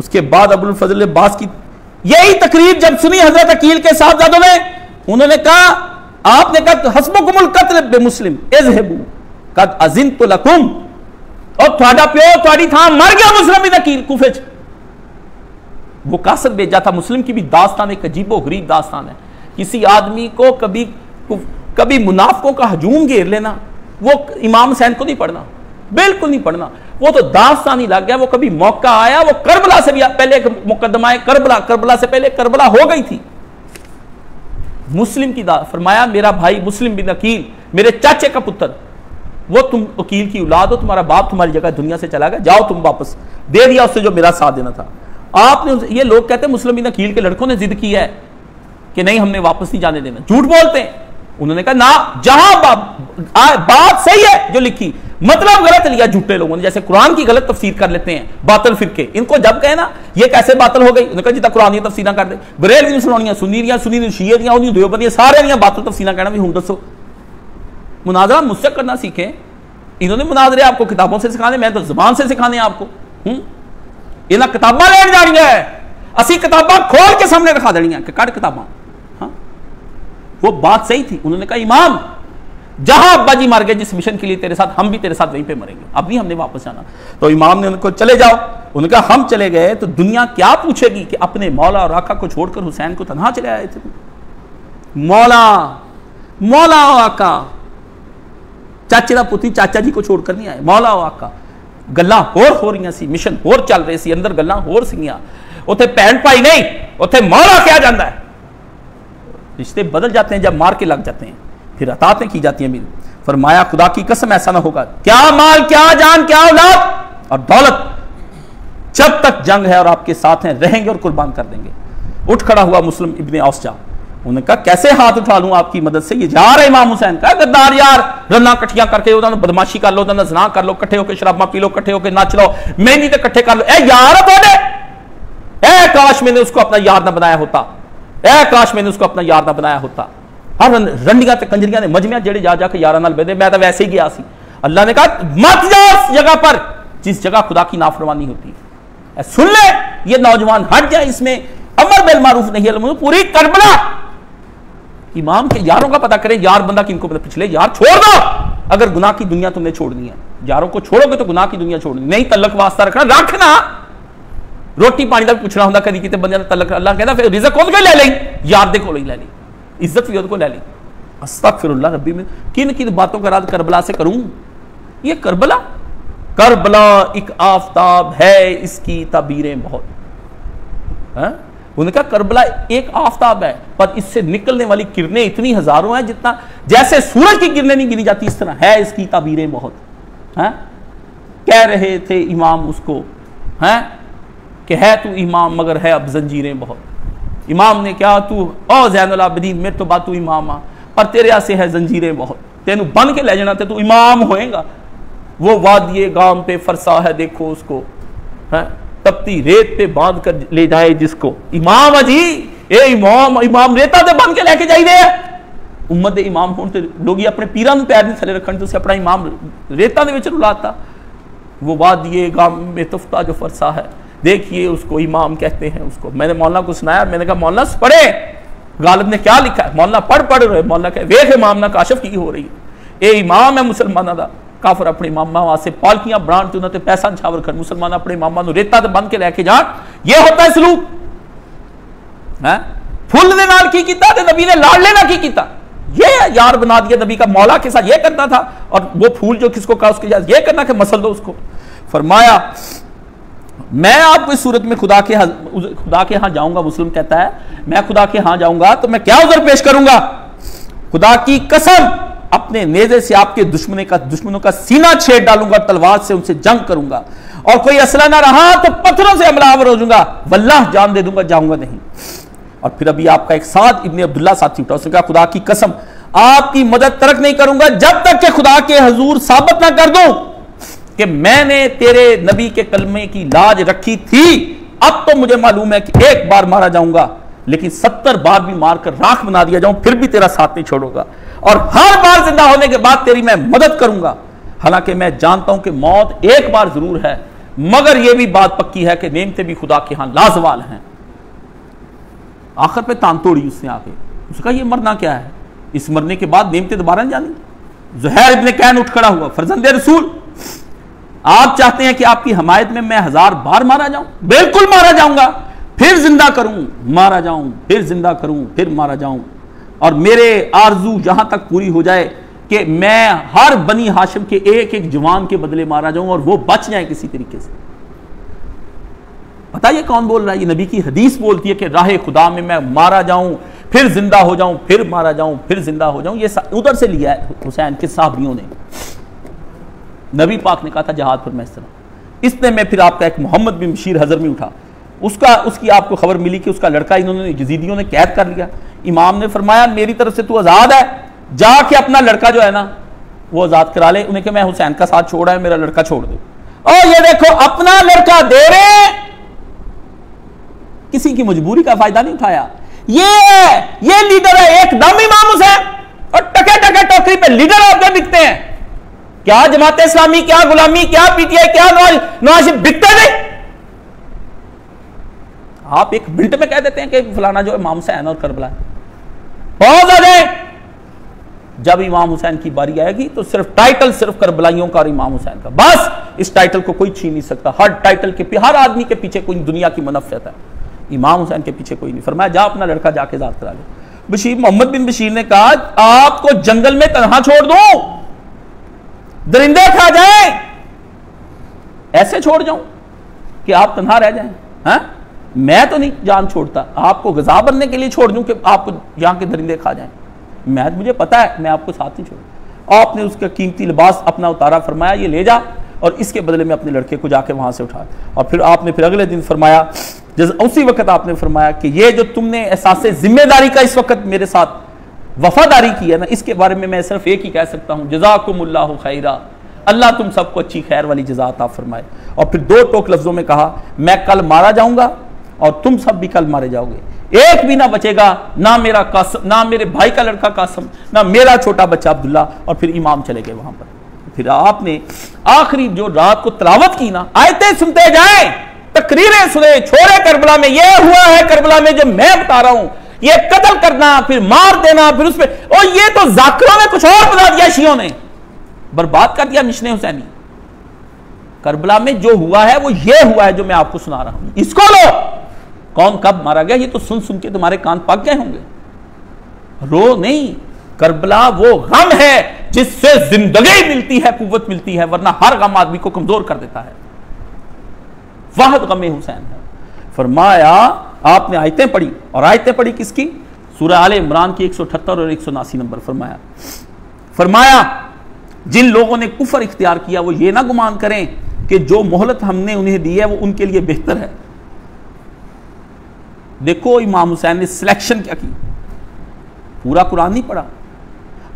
उसके बाद अबुल फजल अब्बास की यही तकरीर जब सुनी हज़रत अकील के साहबजादों ने, उन्होंने कहा, आपने कहा, हसबुकुमुल कत्ल बे मुस्लिम, इजहबू, कद अजिन तो लकुम। और थोड़ा प्यो थोड़ी था मर गया मुस्लिम भी नकील कुफे वो कासर भेजा था, मुस्लिम की भी दास्तान एक अजीबो गरीब दास्तान है। किसी आदमी को कभी कभी मुनाफकों का हजूम घेर लेना, वो इमाम हुसैन को नहीं पढ़ना। बिल्कुल नहीं पढ़ना। वो तो दास्तान लग गया वो कभी मौका आया वो करबला से भी पहले एक मुकदमा है करबला करबला से पहले करबला हो गई थी। मुस्लिम की फरमाया मेरा भाई मुस्लिम बिन अकील मेरे चाचे का पुत्र वो तुम वकील की औलाद हो तुम्हारा बाप तुम्हारी जगह दुनिया से चला गया जाओ तुम वापस दे दिया उससे जो मेरा साथ देना था। आपने ये लोग कहते हैं मुस्लिम बिन अकील के लड़कों ने जिद की है कि नहीं हमने वापस नहीं जाने देना। झूठ बोलते हैं। उन्होंने कहा ना जहाँ बा, बात सही है जो लिखी मतलब गलत लिया झूठे लोगों ने। जैसे कुरान की गलत तफसीर कर लेते हैं, बातल फिरके। इनको जब कहे ना, ये कैसे बातल हो गई? उन्होंने कहा जितना कुरान की तफसीर कर दे। बरेल दी सुनानियाँ सुनी दियाँ सुनी दी शीए दियाँ उन्हीं सारे दियाँ बातल तफसीर कहना भी हूँ दसो मुनाजरा मुझसे करना सीखे। इन्होंने मुनाजरे आपको किताबों से सिखाने, मैं तो जबान से सिखाने आपको। हूँ इन्हें किताबा लैन जानिया है। असि किताबा खोल के सामने रखा देनिया कि कट किताबा? हाँ? वो बात सही थी। उन्होंने कहा, इमाम जहां अब्बा जी मार गए जिस मिशन के लिए तेरे साथ हम भी तेरे साथ वहीं पे मरेंगे अब भी हमने वापस जाना तो इमाम ने उनको चले जाओ उन्होंने कहा हम चले गए तो दुनिया क्या पूछेगी कि अपने मौला और आका को छोड़कर हुसैन को तनहा चले आए थे मौला मौला आका चाचे का पुत्री चाचा जी को छोड़कर नहीं आए मौला आका ਗੱਲਾਂ ਹੋਰ ਹੋ ਰਹੀਆਂ ਸੀ ਮਿਸ਼ਨ ਹੋਰ ਚੱਲ ਰਹੇ ਸੀ ਅੰਦਰ ਗੱਲਾਂ ਹੋਰ ਸੀਗੀਆਂ ਉੱਥੇ ਭੈਣ ਭਾਈ नहीं ਉੱਥੇ मौला क्या जाता है रिश्ते बदल जाते हैं जब मार के लग जाते हैं फिर अतातें की जाती हैं मेरी। फरमाया, खुदा की कसम, ऐसा ना होगा। क्या माल, क्या जान, क्या औलाद और दौलत जब तक जंग है और आपके साथ हैं, रहेंगे और कुर्बान कर देंगे। उठ खड़ा हुआ मुस्लिम इब्ने औसजा उन्होंने कहा, कैसे हाथ उठा लूँ आपकी मदद से? ये जा रहे इमाम हुसैन। का गद्दार यार, रन्ना कट्ठियाँ करके उन्होंने बदमाशी कर लो, उन्होंने जना कर लो, कट्ठे होकर शराबा पी लो, कट्ठे होकर नच लो, मेहंदी तो कट्ठे कर लो। ए, यार थोड़े ए, काश मैंने उसको अपना यार ना बनाया होता। ए, काश मैंने उसको अपना यार ना बनाया होता। हर रंडिया मजमिया जेड़े जा जाके यार नाल बेदे मैं तो वैसे ही गया सी। अल्लाह ने कहा, मत जाओ उस जगह पर जिस जगह खुदा की नाफरमानी होती है। सुन ले, ये नौजवान हट जाए इसमें। अमर बेल मारूफ नहीं पूरी करबला। इमाम के यारों का पता करें, यार बंदा किनको पता पिछले, यार छोड़ दो। अगर गुनाह की दुनिया तुमने छोड़नी है, यारों को छोड़ोगे तो गुनाह की दुनिया छोड़नी। नहीं, तलक वास्ता रखना रखना। रोटी पानी का पूछना होंगे कभी कितने बंद तलक, अल्लाह कहता फिर रिजक कौन ले ली यार दे को ले ली इज़्ज़त भी को ले ली अस्तक फिर रबी में किन किन बातों का राज करबला से करूँ? ये करबला? करबला एक आफ्ताब है इसकी तबीरें बहुत। है? हाँ? उन्होंने कहा करबला एक आफ्ताब है, पर इससे निकलने वाली किरणें इतनी हज़ारों हैं जितना, जैसे सूरज की किरणें नहीं गिनी जाती, इस तरह है इसकी ताबीरें बहुत। हैं? कह रहे थे इमाम उसको, हैं? कि है तू इमाम, मगर है अब जंजीरें बहुत। इमाम ने कहा, तू, ओ जैनल आबदीन, मेरे तो बात तू इमाम आ। पर तेरे ऐसे है जंजीरें बहुत। तेन बन के ले जाना, तू इमाम होएगा। वो वादिए गाम पे फरसा है, देखो उसको, है? तपती रेत पे बाँध कर ले जाए जिसको। इमाम अजी ए इमाम इमाम रेता ते बन के लेके जाइए उम्मत दे इमाम होने ते लोग अपने पीरा पैर नहीं थले रखने तुम अपना इमाम रेता के रुलाता। वो वादिए गाम में तुफ्ता जो फरसा है देखिए उसको इमाम कहते हैं उसको मैंने मौलाना को सुनाया मैंने कहा मौलाना पढ़े गालिब ने क्या लिखा है मौलाना पढ़ पढ़ रहे मौलाना कहे वेख इमाम ना काशफ की हो रही है ए इमाम है मुसलमाना का ਕਾਫਰ ਆਪਣੇ ਇਮਾਮਾਂ ਵਾਸਤੇ ਪਾਲਕੀਆਂ ਬਣਾਉਣ ਤੇ ਉਹਨਾਂ ਤੇ ਪੈਸਾ ਨਿਛਾਵਰ ਕਰਨ ਮੁਸਲਮਾਨ ਆਪਣੇ ਇਮਾਮਾਂ ਨੂੰ ਰੇਤਾ ਤੇ ਬੰਨ ਕੇ ਲੈ ਕੇ ਜਾਣ ਇਹ ਹੁੰਦਾ ਹੈ ਸਲੂਕ ਹੈ फुल ने नाल की किया नबी ने लाडले ना की किया ये यार बना दिया नबी का मौला के साथ ये करना था और वो फूल जो किसको कहा उसके साथ ये करना कि मसल दो उसको फरमाया मैं आपको इस सूरत में खुदा के खुदा के यहाँ जाऊँगा, मुस्लिम कहता है, मैं खुदा के यहाँ जाऊँगा तो मैं क्या उधर पेश करूँगा? खुदा की कसम, अपने नेजे से आपके दुश्मन का दुश्मनों का सीना छेद डालूँगा, तलवार से उनसे जंग करूँगा। और कोई असला ना रहा तो पत्थरों से हमलावर हो जाऊँगा। वल्लाह, जान दे दूँगा, जाऊँगा नहीं। और फिर अभी आपका एक साथ इब्ने अब्दुल्ला साथी उठा, उसने कहा, खुदा की कसम, आपकी मदद तरक नहीं करूँगा, जब तक के खुदा के हजूर साबित ना कर दूँ। कि मैंने तेरे नबी के कलमे की लाज रखी थी। अब तो मुझे मालूम है कि एक बार मारा जाऊँगा, लेकिन सत्तर बार भी मारकर राख बना दिया जाऊँ, फिर भी तेरा साथ नहीं छोड़ूँगा। और हर बार ज़िंदा होने के बाद तेरी मैं मदद करूँगा। हालाँकि मैं जानता हूँ कि मौत एक बार ज़रूर है, मगर यह भी बात पक्की है कि नेमते भी खुदा के यहाँ लाजवाल हैं। आखिर पे तान तोड़ी उसने आके। उसका ये मरना क्या है? इस मरने के बाद नेमते दोबारा नहीं जानी? जहर इबन कैन उठ खड़ा हुआ, फरजंद रसूल। आप चाहते हैं कि आपकी हमायत में मैं हज़ार बार मारा जाऊँ? बिल्कुल मारा जाऊँगा। फिर ज़िंदा करूँ, मारा जाऊँ, फिर ज़िंदा करूँ, फिर मारा जाऊँ। और मेरे आरज़ू जहाँ तक पूरी हो जाए कि मैं हर बनी हाशिम के एक एक जवान के बदले मारा जाऊँ और वो बच जाए किसी तरीके से। ये कौन बोल रहा है? ये नबी की हदीस बोलती है कि राह खुदा में मैं मारा जाऊँ, फिर ज़िंदा हो जाऊँ, फिर मारा जाऊँ, फिर ज़िंदा हो जाऊँ। ये उधर से लिया है हुसैन के साहबियों ने। नबी पाक ने कहा था जहाद पर मैं इस तरह। इसने मैं फिर आपका एक मोहम्मद बिन बशीर हजर में उठा। उसका, उसकी आपको खबर मिली कि उसका लड़का इन्होंने जजीदियों ने कैद कर लिया। इमाम ने फरमाया, मेरी तरफ़ से तू आज़ाद है, जाके अपना लड़का जो है ना, वो आज़ाद करा ले। उन्हें कि मैं हुसैन का साथ छोड़ा है मेरा लड़का छोड़ दो। और ये देखो, अपना लड़का दे रहे किसी की मजबूरी का फ़ायदा नहीं उठाया। ये ये लीडर है, एकदम इमाम हुसैन। और टके टके टोकरी पे लीडर आपके दिखते हैं। क्या जमात इस्लामी, क्या गुलामी, क्या पीटीआई, क्या नवाज़ बिकते नहीं? आप एक मिनट में कह देते हैं कि फलाना जो इमाम हुसैन और करबला बहुत ज़्यादा जब इमाम हुसैन की बारी आएगी तो सिर्फ़ टाइटल सिर्फ़ करबलाइयों का और इमाम हुसैन का। बस, इस टाइटल को कोई छीन नहीं सकता। हर टाइटल के हर आदमी के पीछे कोई दुनिया की मनफियत है। इमाम हुसैन के पीछे कोई नहीं। फरमाया, जा अपना लड़का जाके जात करा ले। बशीर, मोहम्मद बिन बशीर ने कहा, आपको जंगल में तनहा छोड़ दो? दरिंदे खा जाए। ऐसे छोड़ जाऊँ कि आप तनहा रह जाए, हैं? मैं तो नहीं जान छोड़ता। आपको गजा बनने के लिए छोड़ दूँ कि आपको यहाँ के दरिंदे खा जाए। मैं, मुझे पता है, मैं आपको साथ नहीं छोड़ आपने उसका कीमती लिबास अपना उतारा, फरमाया, ये ले जा। और इसके बदले में अपने लड़के को जाके वहाँ से उठा। और फिर आपने फिर अगले दिन फरमाया उसी वक्त आपने फरमाया कि ये जो तुमने एहसास ज़िम्मेदारी का इस वक्त मेरे साथ वफादारी की है ना, इसके बारे में मैं सिर्फ़ एक ही कह सकता हूँ जजाकुमुल्ला खैरा। अल्लाह तुम सबको अच्छी खैर वाली जजात आप फरमाए। और फिर दो टोक लफ्जों में कहा, मैं कल मारा जाऊँगा और तुम सब भी कल मारे जाओगे। एक भी ना बचेगा, ना मेरा कासम, ना मेरे भाई का लड़का कासम, ना मेरा छोटा बच्चा अब्दुल्ला और फिर इमाम चले गए वहाँ पर। फिर आपने आखिरी जो रात को तलावत की ना, आयते सुनते जाए, तकरीरें सुने छोरे करबला में यह हुआ है करबला में जो मैं बता रहा हूँ ये कत्ल करना, फिर मार देना, फिर उस पर और ये तो जाकरों ने कुछ और बता दिया शियों ने। बर्बाद कर दिया मिशन हुसैनी। करबला में जो हुआ है, वो ये हुआ है जो मैं आपको सुना रहा हूँ। इसको लो। कौन कब मारा गया, ये तो सुन सुन के तुम्हारे कान पक गए होंगे। रो नहीं। करबला वो गम है, जिससे ज़िंदगी मिलती है कुत मिलती है, वरना हर गम आदमी को कमज़ोर कर देता है। वह गम हुसैन है। फरमाया आपने आयतें पढ़ी और आयतें पढ़ी किसकी? सूर्य आल इमरान की एक सौ अठहत्तर और एक नंबर फरमाया। फरमाया, जिन लोगों ने कुफर इख्तियार किया, वो ये ना गुमान करें कि जो मोहलत हमने उन्हें दी है, वो उनके लिए बेहतर है। देखो, इमाम हुसैन ने सिलेक्शन क्या की? पूरा कुरान नहीं पढ़ा।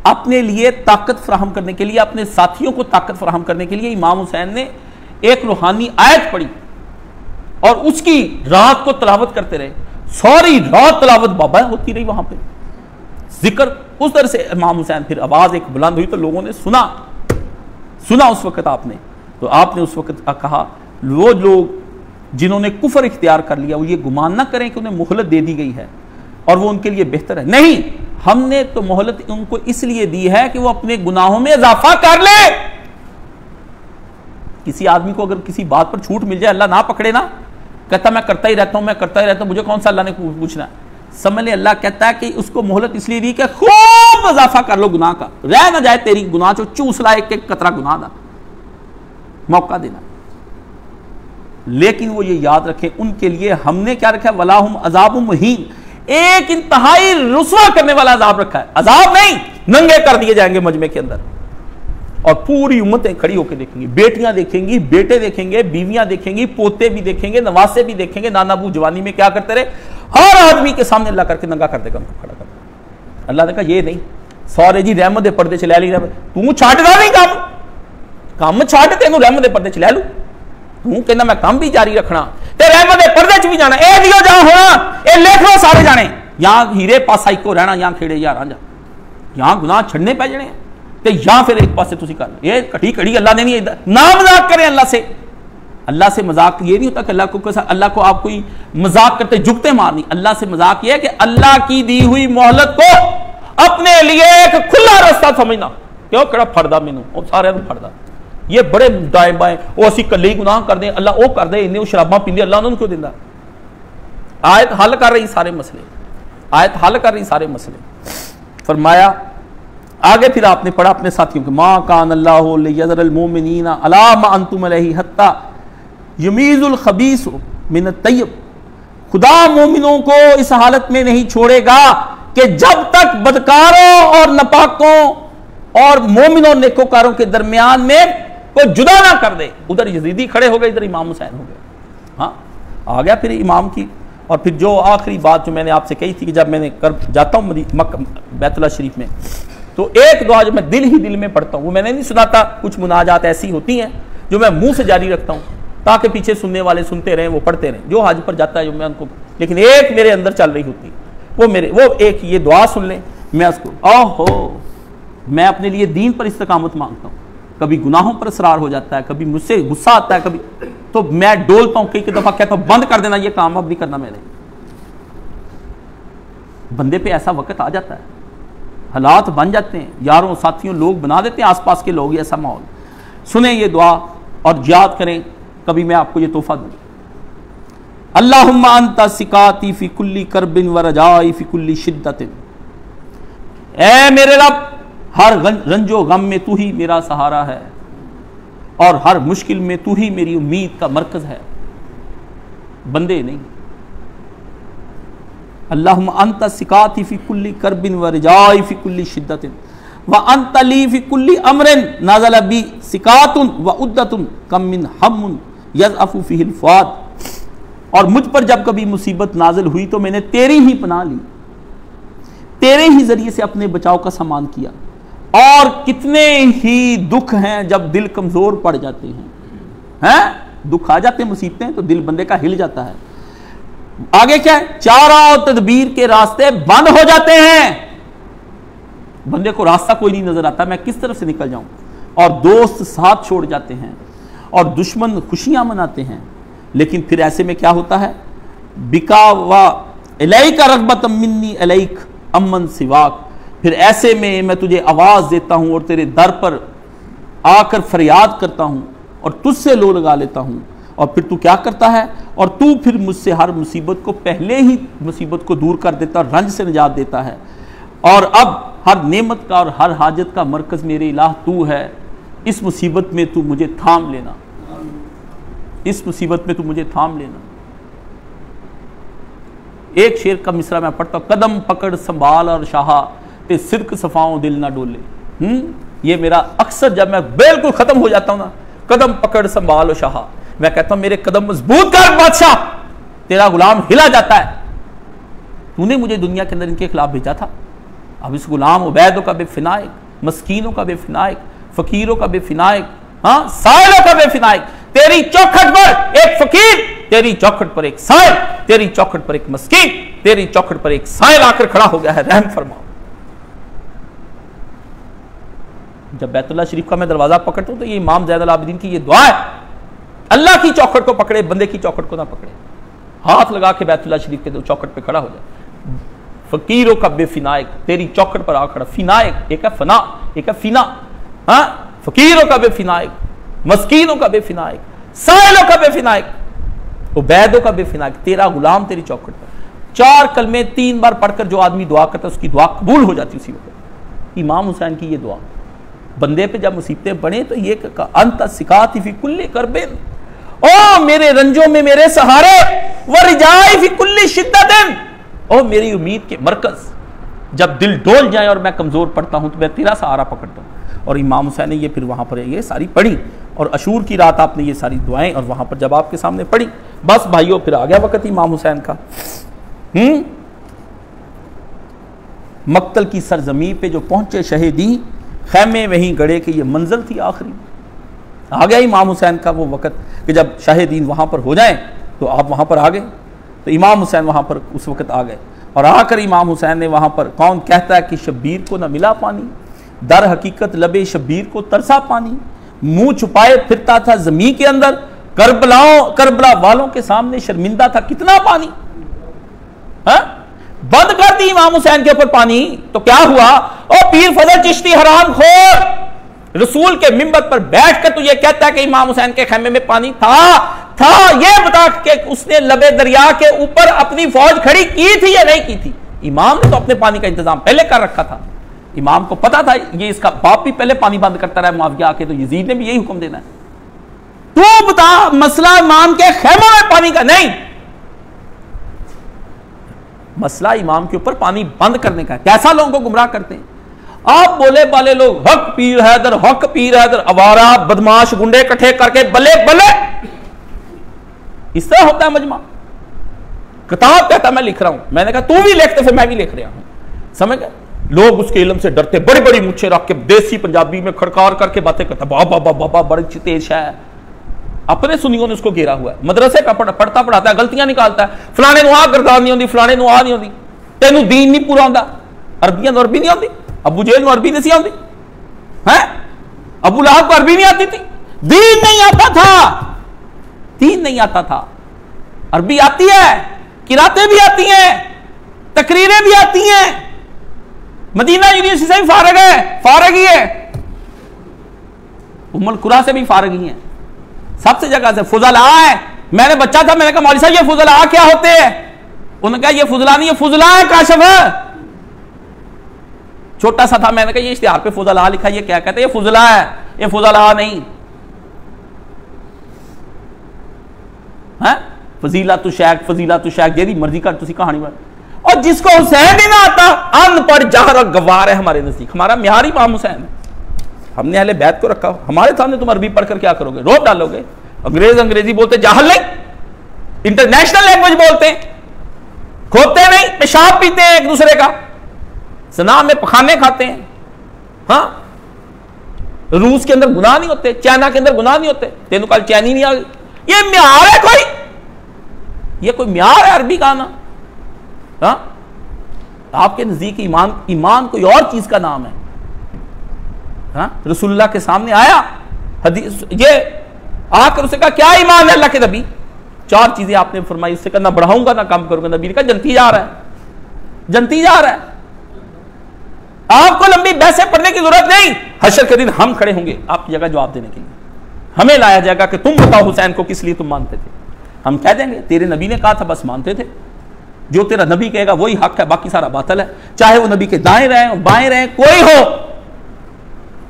अपने लिए ताकत फ्राहम करने के लिए, अपने साथियों को ताकत फ्राहम करने के लिए इमाम हुसैन ने एक रूहानी आयत पढ़ी। और उसकी रात को तलावत करते रहे। सारी, रात तलावत बाबा होती रही वहाँ पे। ज़िक्र उस तरह से इमाम हुसैन, फिर आवाज़ एक बुलंद हुई तो लोगों ने सुना। सुना उस वक्त आपने। तो आपने उस वक्त कहा, वो लोग जिन्होंने कुफर इख्तियार कर लिया, वो ये गुमान ना करें कि उन्हें मोहलत दे दी गई है और वो उनके लिए बेहतर है। नहीं, हमने तो मोहलत उनको इसलिए दी है कि वो अपने गुनाहों में इजाफा कर ले। किसी आदमी को अगर किसी बात पर छूट मिल जाए, अल्लाह ना पकड़े ना कहता, मैं करता ही रहता हूँ, मैं करता ही रहता हूँ, मुझे कौन सा अल्लाह ने पूछना? समझ अल्लाह कहता है कि उसको मोहलत इसलिए दी कि खूब इजाफा कर लो गुनाह का। रह ना जाए तेरी गुनाह चो चूस ला एक कतरा गुनाह का मौका देना। लेकिन वो ये याद रखें, उनके लिए हमने क्या रखा है? वलाहुम अजाब मुहीन। एक इंतहाई रुसवा करने वाला अजाब रखा है। अजाब नहीं, नंगे कर दिए जाएँगे मजमे के अंदर। और पूरी उम्मतें खड़ी होकर देखेंगी बेटियां देखेंगी बेटे देखेंगे बीवियां देखेंगी पोते भी देखेंगे नवासे भी देखेंगे नाना बू जवानी में क्या करते रहे हर आदमी के सामने अल्लाह करके नंगा कर देगा उनको खड़ा कर अल्लाह ने कहा ये नहीं सौरे जी रहमत पर्दे च लै ली तू छाटदा नहीं काम ਕੰਮ ਛੱਡ ਤੈਨੂੰ ਰਹਿਮਤ ਦੇ ਪਰਦੇ ਚ ਲੈ ਲੂ ਤੂੰ ਕਹਿੰਦਾ ਮੈਂ ਕੰਮ ਵੀ ਜਾਰੀ ਰੱਖਣਾ ਤੇ ਰਹਿਮਤ ਦੇ ਪਰਦੇ ਚ ਵੀ ਜਾਣਾ ਇਹ ਦਿਓ ਜਾ ਹੋਣਾ ਇਹ ਲਿਖ ਲਓ ਸਾਰੇ ਜਾਣੇ ਜਾਂ ਹੀਰੇ ਪਾਸਾ ਇੱਕੋ ਰਹਿਣਾ ਜਾਂ ਖੇੜੇ ਯਾਰਾਂ ਜਾ ਜਾਂ ਗੁਨਾਹ ਛੱਡਨੇ ਪੈ ਜਾਣੇ ਤੇ ਜਾਂ ਫਿਰ ਇੱਕ ਪਾਸੇ ਤੁਸੀਂ ਕਰ ਇਹ ਘਟੀ ਘੜੀ ਅੱਲਾ ਨੇ ਨਹੀਂ ਨਾ ਮਜ਼ਾਕ ਕਰੇ ਅੱਲਾ ਸੇ अल्लाह से मजाक ये नहीं होता कि अल्लाह को अल्लाह को आप कोई मजाक करते झुकते मारनी अल्लाह से मजाक ये है कि अल्लाह की दी हुई मोहलत को अपने लिए एक खुला रास्ता समझना क्यों कड़ा फरदा मैनू सारे फरदा ये बड़े दाएं बाएं वो असि कल ही गुनाह कर दें अल्लाह वो कर दे इन्हें शराबा पींदे अल्लाह उन्होंने क्यों दिता आयत हल कर रही सारे मसले आयत हल कर रही सारे मसले फरमाया आगे फिर आपने पढ़ा अपने साथियों के, माँ कान अल्लाहमीना हत्ता यमीज़ुल खबीस मिन तैयब. खुदा मोमिनों को इस हालत में नहीं छोड़ेगा कि जब तक बदकारों और नपाकों और मोमिनों नेकोकारों के दरमियान में कोई जुदा ना कर दे। उधर यजीदी खड़े हो गए, इधर इमाम हुसैन हो गए। हाँ आ गया फिर इमाम की। और फिर जो आखिरी बात जो मैंने आपसे कही थी कि जब मैंने कर, जाता हूँ बैतुल्ला शरीफ में तो एक दुआ जो मैं दिल ही दिल में पढ़ता हूँ, वो मैंने नहीं सुनाता, कुछ मुनाजात ऐसी होती हैं जो मैं मुँह से जारी रखता हूँ, ताकि पीछे सुनने वाले सुनते रहें, वो पढ़ते रहें, जो हज पर जाता है, जो मैं उनको लेकिन एक मेरे अंदर चल रही होती, वो मेरे वो एक ये दुआ सुन लें, मैं उसको, ओहो, मैं अपने लिए दीन पर इस्तकामत माँगता हूँ। कभी गुनाहों पर असरार हो जाता है, कभी मुझसे गुस्सा आता है, कभी तो मैं डोलता हूँ कई दफ़ा कहता हूँ बंद कर देना, ये काम अब नहीं करना मैंने। बंदे पे ऐसा वक्त आ जाता है। हालात बन जाते हैं। यारों, साथियों, लोग बना देते हैं आसपास के लोग ऐसा माहौल। सुने ये दुआ और याद करें, कभी मैं आपको ये तोहफा दूँगा अल्लाह सिकाती फ़ी कुल्ली करबिन व रजाई फ़ी कुल्ली शिद्दत ए मेरे रब, हर रंजो गम में तू ही मेरा सहारा है और हर मुश्किल में तू ही मेरी उम्मीद का मरकज है। बंदे नहीं। अल्लाह अंत सिकाती फ़ी कुल्ली करबिन व रजाई फ़ी कुल्ली शिद्दत व अंतली फ़ी कुल्ली अमरन, नाजल बी सिकातुन व उद्दतुन कमिन हम यज अफू फ़िल और मुझ पर जब कभी मुसीबत नाजल हुई तो मैंने तेरी ही पना ली। तेरे ही ज़रिए से अपने बचाव का सामान किया। और कितने ही दुख हैं जब दिल कमज़ोर पड़ जाते हैं। हैं? दुख आ जाते मुसीबतें तो दिल बंदे का हिल जाता है। आगे क्या है? चारों तदबीर के रास्ते बंद हो जाते हैं। बंदे को रास्ता कोई नहीं नज़र आता, मैं किस तरफ़ से निकल जाऊँ? और दोस्त साथ छोड़ जाते हैं, और दुश्मन खुशियाँ मनाते हैं। लेकिन फिर ऐसे में क्या होता है? बिका व एलैक रगबत मिन्नी एलैक अमन सिवाक। फिर ऐसे में मैं तुझे आवाज़ देता हूँ और तेरे दर पर आकर फरियाद करता हूँ और तुझसे लो लगा लेता हूँ। और फिर तू क्या करता है? और तू फिर मुझसे हर मुसीबत को पहले ही मुसीबत को दूर कर देता, रंज से निजात देता है। और अब हर नेमत का और हर हाजत का मरकज़ मेरे इलाह तू है। इस मुसीबत में तू मुझे थाम लेना। इस मुसीबत में तू मुझे थाम लेना। एक शेर का मिसरा मैं पढ़ता हूँ, कदम पकड़ संभाल और शाह, ते सिरक सफाओं दिल ना डोले। हम्म? ये मेरा अक्सर जब मैं बिल्कुल खत्म हो जाता हूँ ना, कदम पकड़ संभाल और शाह। मैं कहता हूँ, मेरे कदम मज़बूत कर, बादशाह। तेरा गुलाम हिला जाता है। तूने मुझे दुनिया के अंदर इनके खिलाफ भेजा था। अब इस गुलाम उबैदों का बेफिनायक, मस्कीनों का बेफिनायक, फकीरों का बेफिनायक हाँ सायलों का बेफिनायक, तेरी चौखट पर एक फकीर, तेरी चौखट पर एक सायल, तेरी चौखट पर एक मस्कीन, तेरी चौखट पर एक सायल आकर खड़ा हो गया है, रहम फरमाओ। जब बैतुल्ला शरीफ का मैं दरवाज़ा पकड़ता हूँ तो ये इमाम जैद आबिदीन की ये दुआ है अल्लाह की चौखट को पकड़े, बंदे की चौखट को ना पकड़े। हाथ लगा के बैतुल्ला शरीफ के दो चौखट पे खड़ा हो जाए फकीरों का बेफिनायक, तेरी चौखट पर आ खड़ा। फिनायक, एक है फना, एक है फिना। हाँ? फकीरों का बेफिनायक, मस्कीनों का बेफिनायक, साइलों का बेफिनायक, उबैदों का बेफिनायक, तेरा गुलाम तेरी चौखट पर। चार कलमे तीन बार पढ़कर जो आदमी दुआ करता है, उसकी दुआ कबूल हो जाती उसी वक्त। इमाम हुसैन की ये दुआ। बंदे पे जब मुसीबतें बने तो ये अंत सिकाती फ़ी कुल्ली कर बेन ओ, मेरे रंजों में मेरे सहारे व रिजाई कुल्ली शिद्दत ओ, मेरी उम्मीद के मरकज, जब दिल डोल जाए और मैं कमज़ोर पड़ता हूँ तो मैं तेरा सहारा पकड़ता हूँ और इमाम हुसैन ने ये फिर वहाँ पर ये सारी पढ़ी, और अशूर की रात आपने ये सारी दुआएँ और वहाँ पर जब आपके सामने पढ़ी। बस भाइयों, फिर आ गया वक्त इमाम हुसैन का। हम्म? मक्तल की सरजमी पे जो पहुँचे शहीदी, खैमे वहीं गड़े कि ये मंजिल थी आखिरी। आ गया इमाम हुसैन का वो वक़्त कि जब शाहिदीन वहाँ पर हो जाएँ तो आप वहाँ पर आ गए। तो इमाम हुसैन वहाँ पर उस वक़्त आ गए। और आकर इमाम हुसैन ने वहाँ पर, कौन कहता है कि शब्बीर को ना मिला पानी? दर हकीकत लबे शब्बीर को तरसा पानी। मुँह छुपाए फिरता था ज़मीन के अंदर। करबलाओं, करबला वालों के सामने शर्मिंदा था। कितना पानी? हा? बंद कर दी इमाम हुसैन के ऊपर पानी। तो क्या हुआ? और पीर फजल चिश्ती हराम खोर रसूल के मिंबर पर बैठ कर तो यह कहता है कि इमाम हुसैन के खेमे में पानी था था, ये बता के उसने लबे दरिया के ऊपर अपनी फौज खड़ी की थी या नहीं की थी? इमाम ने तो अपने पानी का इंतज़ाम पहले कर रखा था। इमाम को पता था, ये इसका बाप भी पहले पानी बंद करता रहा मुआविया आके तो यजीद ने भी यही हुक्म देना है। तू बता, मसला इमाम के खेमों में पानी का नहीं। मसला इमाम के ऊपर पानी बंद करने का कैसा लोगों को गुमराह करते हैं? आप बोले बाले लोग हक पीर हैदर हक पीर हैदर अवारा बदमाश गुंडे इकट्ठे करके बल्ले बल्ले इस तरह होता है मजमा। किताब कहता मैं लिख रहा हूँ। मैंने कहा तू भी लिखते फिर मैं भी लिख रहा हूँ। समझ गए? लोग उसके इलम से डरते बड़ी बड़ी मुच्छे रख के देसी पंजाबी में खड़कार करके बातें करते बाबा बाबा बाबा बड़ी तेज है। अपने सुनियों ने उसको घेरा हुआ है। मदरसे का पढ़, पढ़ता पढ़ाता है गलतियाँ निकालता है। फलाने आ गर्दान नहीं होती फलाने आ नहीं होती तेन दीन नहीं पूरा आता अरबियाँ अरबी नहीं आती अबू जेल अरबी नहीं सी आती है? अबू लाहब को अरबी नहीं आती थी। दीन नहीं आता था। दीन नहीं आता था। अरबी आती है, किराते भी आती हैं, तकरीरें भी आती हैं। मदीना यूनिवर्सिटी से भी फारग है, फारग ही है। उमल कुरा से भी फारग ही है। सबसे जगह से फुजल है। मैंने बच्चा था, मैंने कहा मौली साहब, ये फुजल क्या होते हैं? उन्होंने कहा, ये फुजला नहीं ये फुजला है, काशफ है। छोटा सा था, मैंने कहा, ये इश्तिहार पे फुजल लिखा, ये क्या कहते हैं? ये फुजला है, ये फुजल नहीं। है? फजीला तो शैक फजीला तो शैक जेरी मर्ज़ी कर, तुसी कहानी में और जिसको हुसैन ही ना आता, अनपढ़, जाहर गवार है हमारे नज़दीक। हमारा म्यारी इमाम हुसैन है। हमने अहले बैत को रखा, हमारे सामने तुम अरबी पढ़कर क्या करोगे? रोक डालोगे? अंग्रेज़ अंग्रेज़ी बोलते जाहल नहीं। इंटरनेशनल लैंग्वेज बोलते खोते नहीं, पेशाब पीते हैं एक दूसरे का। सना में पखाने खाते हैं। हाँ? रूस के अंदर गुनाह नहीं होते, चाइना के अंदर गुनाह नहीं होते। तेन कल चैनी नहीं आ गई ये म्यार है कोई? ये कोई म्यार है अरबी का ना? हाँ? आपके नज़दीक ईमान ईमान कोई और चीज़ का नाम है। हाँ? रसुल्ला के सामने आया, हदीस, ये आकर उसे कहा, क्या ईमान है अल्लाह के नबी? चार चीज़ें आपने फरमाई, उससे कहा, ना बढ़ाऊँगा, ना कम करूँगा। नबी ने कहा, जनती जा रहा है। जनती जा रहा है। आपको लंबी बहसें पढ़ने की ज़रूरत नहीं। हशर के दिन हम खड़े होंगे आपकी जगह जवाब देने के लिए। हमें लाया जाएगा कि तुम बताओ हुसैन को किस लिए तुम मानते थे। हम कह देंगे, तेरे नबी ने कहा था, बस मानते थे। जो तेरा नबी कहेगा, वही हक है, बाकी सारा बातल है। चाहे वो नबी के दाएँ रहे, बाएँ रहे, कोई हो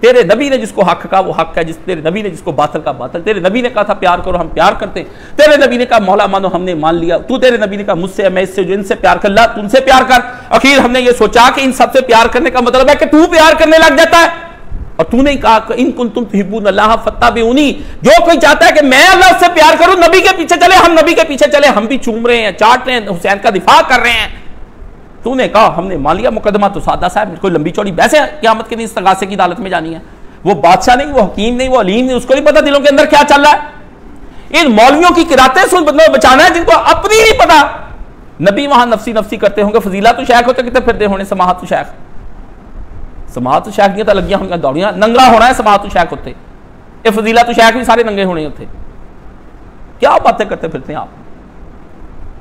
तेरे नबी ने जिसको हक कहा, वो हक है। जिस तेरे नबी ने जिसको बातल का बातल। तेरे नबी ने कहा था, प्यार करो, हम प्यार करते तेरे नबी ने कहा, मौला मानो हमने मान लिया। तू तेरे नबी ने कहा, मुझसे मैं इससे जो इनसे प्यार कर ला, तुमसे प्यार कर। आखिर हमने ये सोचा कि इन सबसे प्यार करने का मतलब है कि तू प्यार करने लग जाता है। और तूने कहा इन कुन तुम हिब्बून अल्लाह फत्ता भी उनी जो कोई चाहता है कि मैं अल्लाह से प्यार करूँ, नबी के पीछे चले, हम नबी के पीछे चले। हम भी चूम रहे हैं, चाट रहे हैं, हुसैन का दिफा कर रहे हैं। तूने कहा, हमने मान लिया मुकदमा तो सादा साहब कोई लंबी चौड़ी वैसे क्यामत के दिन इस्तगासे की अदालत में जानी है। वो बादशाह नहीं, वो हकीम नहीं, वो अलीम नहीं, उसको नहीं पता दिलों के अंदर क्या चल रहा है। इन मौलवियों की किराते से बचाना है, जिनको अपनी नहीं पता। नबी वहाँ नफसी नफसी करते होंगे फजीला तो शेख होते, कितने फिरते होने समाहत शेख समाहत शेख दिया तो लगिया होंगे दौड़ियाँ, नंगा होना है समाहत शेख होते। ये फजीला तो शेख भी सारे नंगे होने होते। क्या बातें करते फिरते हैं आप?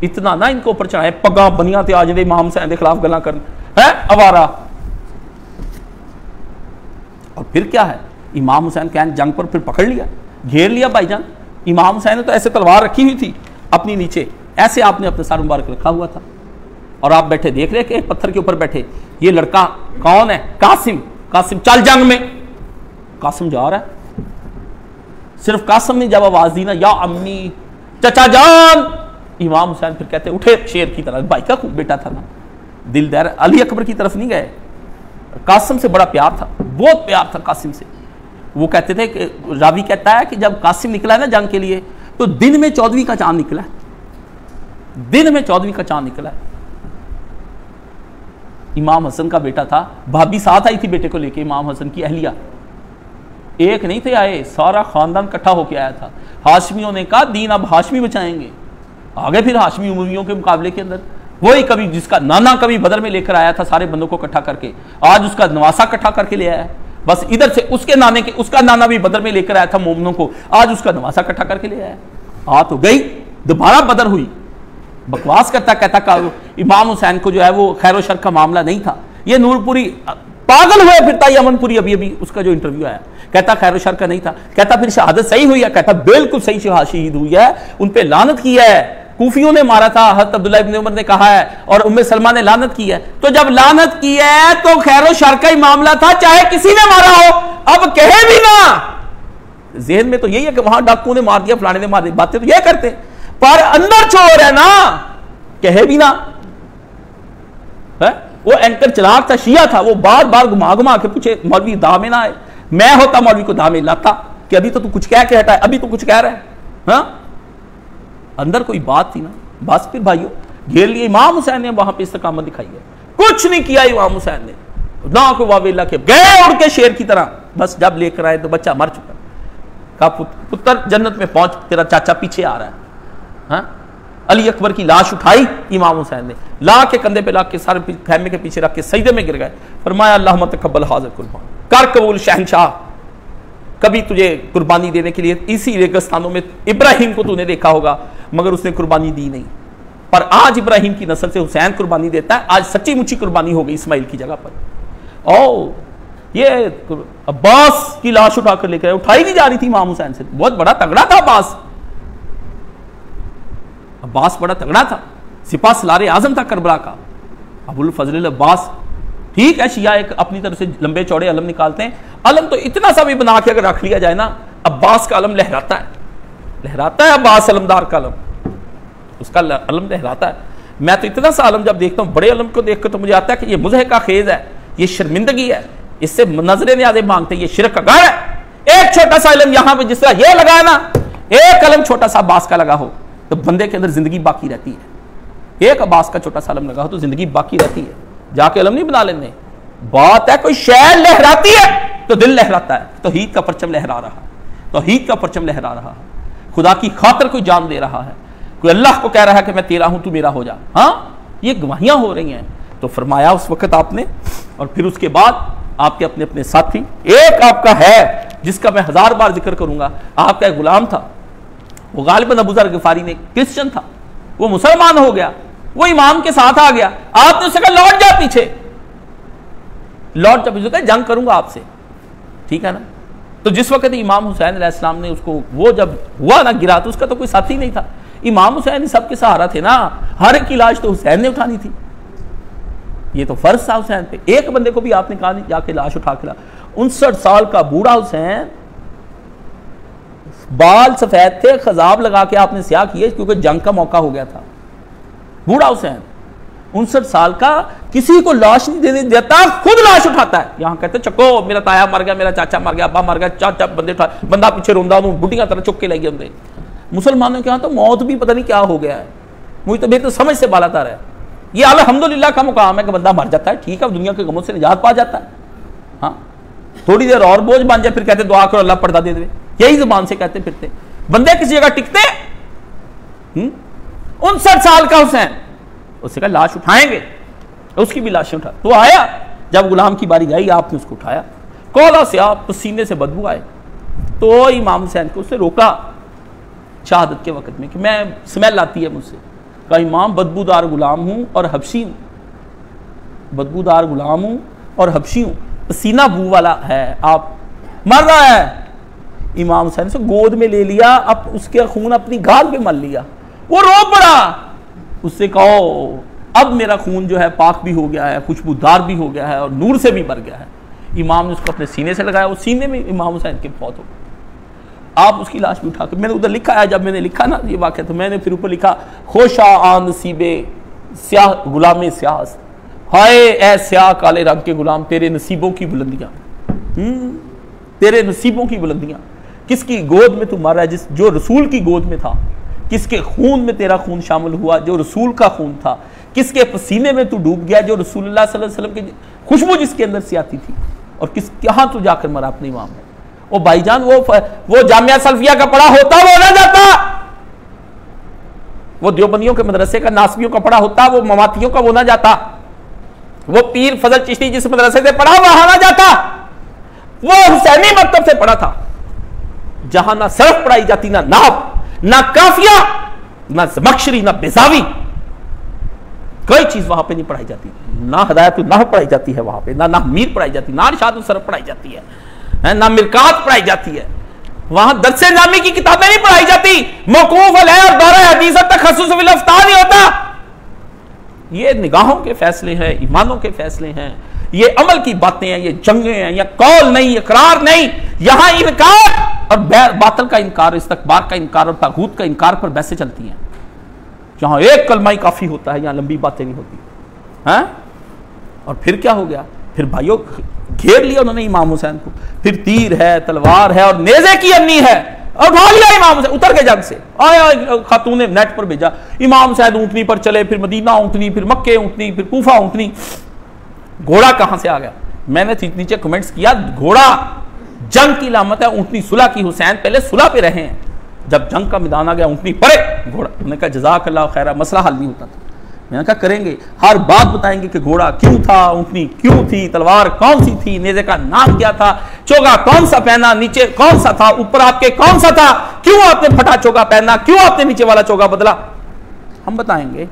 इतना ना इनको ऊपर चढ़ाए। पगा बनिया ते आज इमाम सैन के खिलाफ गला कर है? अवारा और फिर क्या है? इमाम हुसैन कैन जंग पर फिर पकड़ लिया, घेर लिया भाईजान। इमाम हुसैन ने तो ऐसे तलवार रखी हुई थी, अपनी नीचे। ऐसे आपने अपने सर मुबारक रखा हुआ था। और आप बैठे, देख रहे कि पत्थर के ऊपर बैठे। ये लड़का कौन है? कासिम। कासिम, चल जंग में। कासिम जा रहा है। सिर्फ़ कासिम ने जब आवाज़ दी ना, या अम्मी, चचा जान। इमाम हुसैन फिर कहते उठे शेर की तरह, भाई का बेटा था ना। दिल दर अली अकबर की तरफ़ नहीं गए। कासिम से बड़ा प्यार था, बहुत प्यार था कासिम से। वो कहते थे कि, रावी कहता है कि जब कासिम निकला है ना जंग के लिए तो दिन में चौदहवीं का चाँद निकला दिन में चौदहवीं का चाँद निकला इमाम हसन का बेटा था, भाभी साथ आई थी बेटे को लेके, इमाम हसन की अहलिया। एक नहीं थे आए, सारा खानदान इकट्ठा होकर आया था। हाशमियों ने कहा, दीन अब हाशमी बचाएँगे। आगे फिर हाशमी उमवियों के मुकाबले के अंदर। वही कभी जिसका नाना कभी बदर में लेकर आया था सारे बंदों को इकट्ठा करके, आज उसका नवासा इकट्ठा करके ले आया। बस इधर से उसके नाने के, उसका नाना भी बदर में लेकर आया था मोमनों को, आज उसका नवासा इकट्ठा करके ले आया। आ तो गई, दोबारा बदर हुई। बकवास करता कहता का इमाम हुसैन को जो है वो खैर शर का मामला नहीं था। ये नूरपुरी, पागल हुए फिरता ये अमनपुरी अभी अभी उसका जो इंटरव्यू आया। कहता खैर शर का नहीं था। कहता फिर शहादत सही हुई है कहता बिल्कुल सही शहीद हुई है। उन पर लानत किया है। कूफियों ने मारा था, हज़रत अब्दुल्ला इब्न उमर ने कहा है, और उम्मे सलमा ने लानत की है। तो जब लानत की है तो खैर शर का ही मामला था, चाहे किसी ने मारा हो, अब कहे भी ना। जेहन में तो यही है कि वहाँ डाकू ने मार दिया, फलाने ने मार दिया, बातें तो यह करते। पर अंदर चोर है ना, कहे भी ना। है? वो एंकर चलाक था, शिया था, वो बार बार घुमा घुमा के पूछे, मौलवी दामे ना आए। मैं होता, मौलवी को दामे लाता, कि अभी तो तू कुछ कह के हटा अभी तो कुछ कह रहा है। हा? अंदर कोई बात थी ना? बस फिर भाइयों, घेर लिए इमाम हुसैन ने, वहाँ पर इस्तकामत दिखाई है। कुछ नहीं किया इमाम हुसैन ने। ना कोई वावेला के गए उड़ के शेर की तरह। बस जब लेकर आए तो बच्चा मर चुका। का पुत्र, जन्नत में पहुँच, तेरा चाचा पीछे आ रहा है। हा? अली अकबर की लाश उठाई इमाम हुसैन ने। ला के कंधे पे ला के सारे खैमे के पीछे रख के सईदे में गिर गए। फरमाया अल्लाह मत कबल हाजिर कुर्बान कर कबूल, शहनशाह। कभी तुझे कुर्बानी देने के लिए इसी रेगिस्तानों में इब्राहिम को तूने देखा होगा, मगर उसने कुर्बानी दी नहीं। पर आज इब्राहिम की नस्ल से हुसैन कुर्बानी देता है, आज सच्ची मुच्ची कुर्बानी हो गई इस्माइल की जगह पर। ओ ये अब्बास की लाश उठाकर लेकर उठाई नहीं जा रही थी इमाम हुसैन से। बहुत बड़ा तगड़ा था अब्बास। अब्बास बड़ा तगड़ा था। सिपा सलार आज़म था करबला का। अबुल फजल अब्बास ठीक है, शिया एक अपनी तरफ़ से लंबे चौड़े अलम निकालते हैं। अलम तो इतना सा भी बना के अगर रख लिया जाए ना, अब्बास का अलम लहराता है। लहराता है अब्बास अलमदार का अलम। उसका अलम लहराता है। मैं तो इतना सा अलम जब देखता हूँ, बड़े अलम को देख कर तो मुझे आता है कि ये मुजह का खेज है, ये शर्मिंदगी है। इससे नजरे न्यादे मांगते, ये शिरक का गढ़ है। एक छोटा सा अलम यहाँ पे जिस तरह ये लगा है ना, एक अलम छोटा सा अब्बास का लगा हो तो बंदे के अंदर ज़िंदगी बाकी रहती है। एक अब्बास का छोटा सा अलम लगा हो तो ज़िंदगी बाकी रहती है। जाके अलम नहीं बना लेने बात है, कोई शहर लहराती है तो दिल लहराता है। तो हीद का परचम लहरा रहा तो हीद का परचम लहरा रहा है। खुदा की खातर कोई जान दे रहा है। कोई अल्लाह को कह रहा है कि मैं तेरा हूँ, तू मेरा हो जा। हाँ ये गवाहियाँ हो रही हैं। तो फरमाया उस वक्त आपने, और फिर उसके बाद आपके अपने अपने साथी, एक आपका है, जिसका मैं हज़ार बार ज़िक्र करूँगा। आपका एक गुलाम था। वो गालिबन अबूजर गफारी ने क्रिश्चियन था। वो मुसलमान हो गया। वो इमाम के साथ आ गया। आपने उससे कहा, लौट जा पीछे। लौट जा पीछे जंग करूँगा आपसे। ठीक है ना? तो जिस वक्त इमाम हुसैन इस्लाम ने उसको, वो जब हुआ ना गिरा तो उसका तो कोई साथी नहीं था। इमाम हुसैन सबके सहारा थे ना। हर एक इलाज तो हुसैन ने उठानी थी। ये तो फ़र्ज़ था हुसैन पे। एक बंदे को भी आपने कहा नहीं, जाके लाश उठा के ला। उनसठ साल का बूढ़ा हुसैन, बाल सफ़ेद थे, खजाब लगा के आपने स्याह किए, क्योंकि जंग का मौका हो गया था। बूढ़ा हुसैन उनसठ साल का किसी को लाश नहीं देने देता, खुद लाश उठाता है। यहाँ कहते चको, मेरा ताया मर गया, मेरा चाचा मर गया, अब्बा मर गया, चाचा बंदे बंदा पीछे रोंदा हूँ बुढ़िया तरह चुक के ले गए मुसलमानों के यहाँ तो मौत भी पता नहीं क्या हो गया है। मुझे तो मेरी तो समझ से बालातार है। ये अलहमदुल्ला का मुकाम है कि बंदा मर जाता है, ठीक है, दुनिया के गमों से निजात पा जाता है। हाँ थोड़ी देर और बोझ बन जाए, फिर कहते दुआ करो, अल्लाह पर्दा दे दे। यही ज़ुबान से कहते फिरते। बंदे किसी जगह टिकते? हम्म? उनसठ साल का हुसैन। उससे कहा, लाश उठाएँगे। उसकी भी लाशें उठा। तो आया, जब गुलाम की बारी गई आपने उसको उठाया। कोला से आप पसीने से बदबू आए। तो इमाम हुसैन को उससे रोका शहादत के वक्त में कि मैं स्मेल आती है मुझसे। कहा, इमाम, बदबूदार गुलाम हूँ और हबशी हूँ। बदबूदार गुलाम हूँ और हबशी हूँ। पसीना बू वाला है, आप मर रहा है। इमाम हुसैन से गोद में ले लिया अब उसके खून अपनी गाल पे मल लिया। वो रो पड़ा। उससे कहो अब मेरा खून जो है पाक भी हो गया है खुशबूदार भी हो गया है और नूर से भी भर गया है। इमाम ने उसको अपने सीने से लगाया। वो सीने में इमाम हुसैन के फौत हो आप उसकी लाश भी उठा कर मैंने उधर लिखा है जब मैंने लिखा ना ये वाक्य तो मैंने फिर ऊपर लिखा खोशा आन नसीबे स्याह गुलाम स्याह हाय ए स्याह काले रंग के गुलाम तेरे नसीबों की बुलंदियाँ। हम्म, तेरे नसीबों की बुलंदियाँ। किसकी गोद में तू मारा है जिस जो रसूल की गोद में था। किसके खून में तेरा खून शामिल हुआ, जो रसूल का खून था? किसके पसीने में तू डूब गया, जो रसूल वसल्लम की खुशबू जिसके अंदर से आती थी? और किस, कहाँ तू जाकर मरा अपने इमाम में? वो भाईजान, वो वो जामिया सल्फिया का पढ़ा होता, वो ना जाता। वो देवबंदियों के मदरसे का, नासबियों का पड़ा होता, वो ममातियों का वो ना जाता। वो पीर फजल चिश्ती जिस मदरसे से पढ़ा वहाँ ना जाता। वो हुसैनी मकतब से पढ़ा था। जहाँ ना सरफ पढ़ाई जाती, ना नाब ना काफिया ना जमक्षरी ना बेजावी। कोई चीज़ वहाँ पे नहीं पढ़ाई जाती। ना हदायत ना पढ़ाई जाती है वहाँ पे ना ना मीर पढ़ाई जाती ना सरफ पढ़ाई जाती है, है ना मिरकात पढ़ाई जाती है। वहाँ दरसे नामी की किताबें नहीं पढ़ाई जाती। मौकूफ है और बारह हदीस तक खसूस नहीं होता। ये निगाहों के फैसले हैं ईमानों के फैसले हैं। ये अमल की बातें हैं ये जंगे हैं या कौल नहीं इकरार नहीं। यहाँ इनकार और बातल का इनकार, इस्तकबार का इनकार और तागूत का इनकार पर बैसे चलती हैं। जहाँ एक कलमाई काफ़ी होता है, यहाँ लंबी बातें नहीं होती। हैं? और फिर क्या हो गया? फिर भाइयों, घेर लिया उन्होंने इमाम हुसैन को। फिर तीर है, तलवार है और नेजे की अन्नी है। और उठा लिया इमाम हुसैन, उतर के जग से। आया खातून ने नेट पर भेजा। इमाम हुसैन ऊंटनी पर चले, फिर मदीना ऊंटनी, फिर मक्के ऊंटनी, फिर कूफा ऊंटनी। घोड़ा कहाँ से आ गया? मैंने नीचे कमेंट्स किया, घोड़ा जंग की लामत है, ऊंटनी सुलह की हुसैन पहले सुलह पे रहे हैं। जब जंग का मैदान आ गया, ऊंटनी पड़े, घोड़ा। उन्होंने कहा जजाक अल्लाह खैरा, मसला हल नहीं होता। था मैंने कहा, करेंगे। हर बात बताएँगे कि घोड़ा क्यों था, ऊंटनी क्यों थी, तलवार कौन सी थी, नेजे का नाम क्या था, चोगा कौन सा पहना, नीचे कौन सा था, ऊपर आपके कौन सा था, क्यों आपने फटा चोगा पहना, क्यों आपने नीचे वाला चोगा बदला? हम बताएँगे।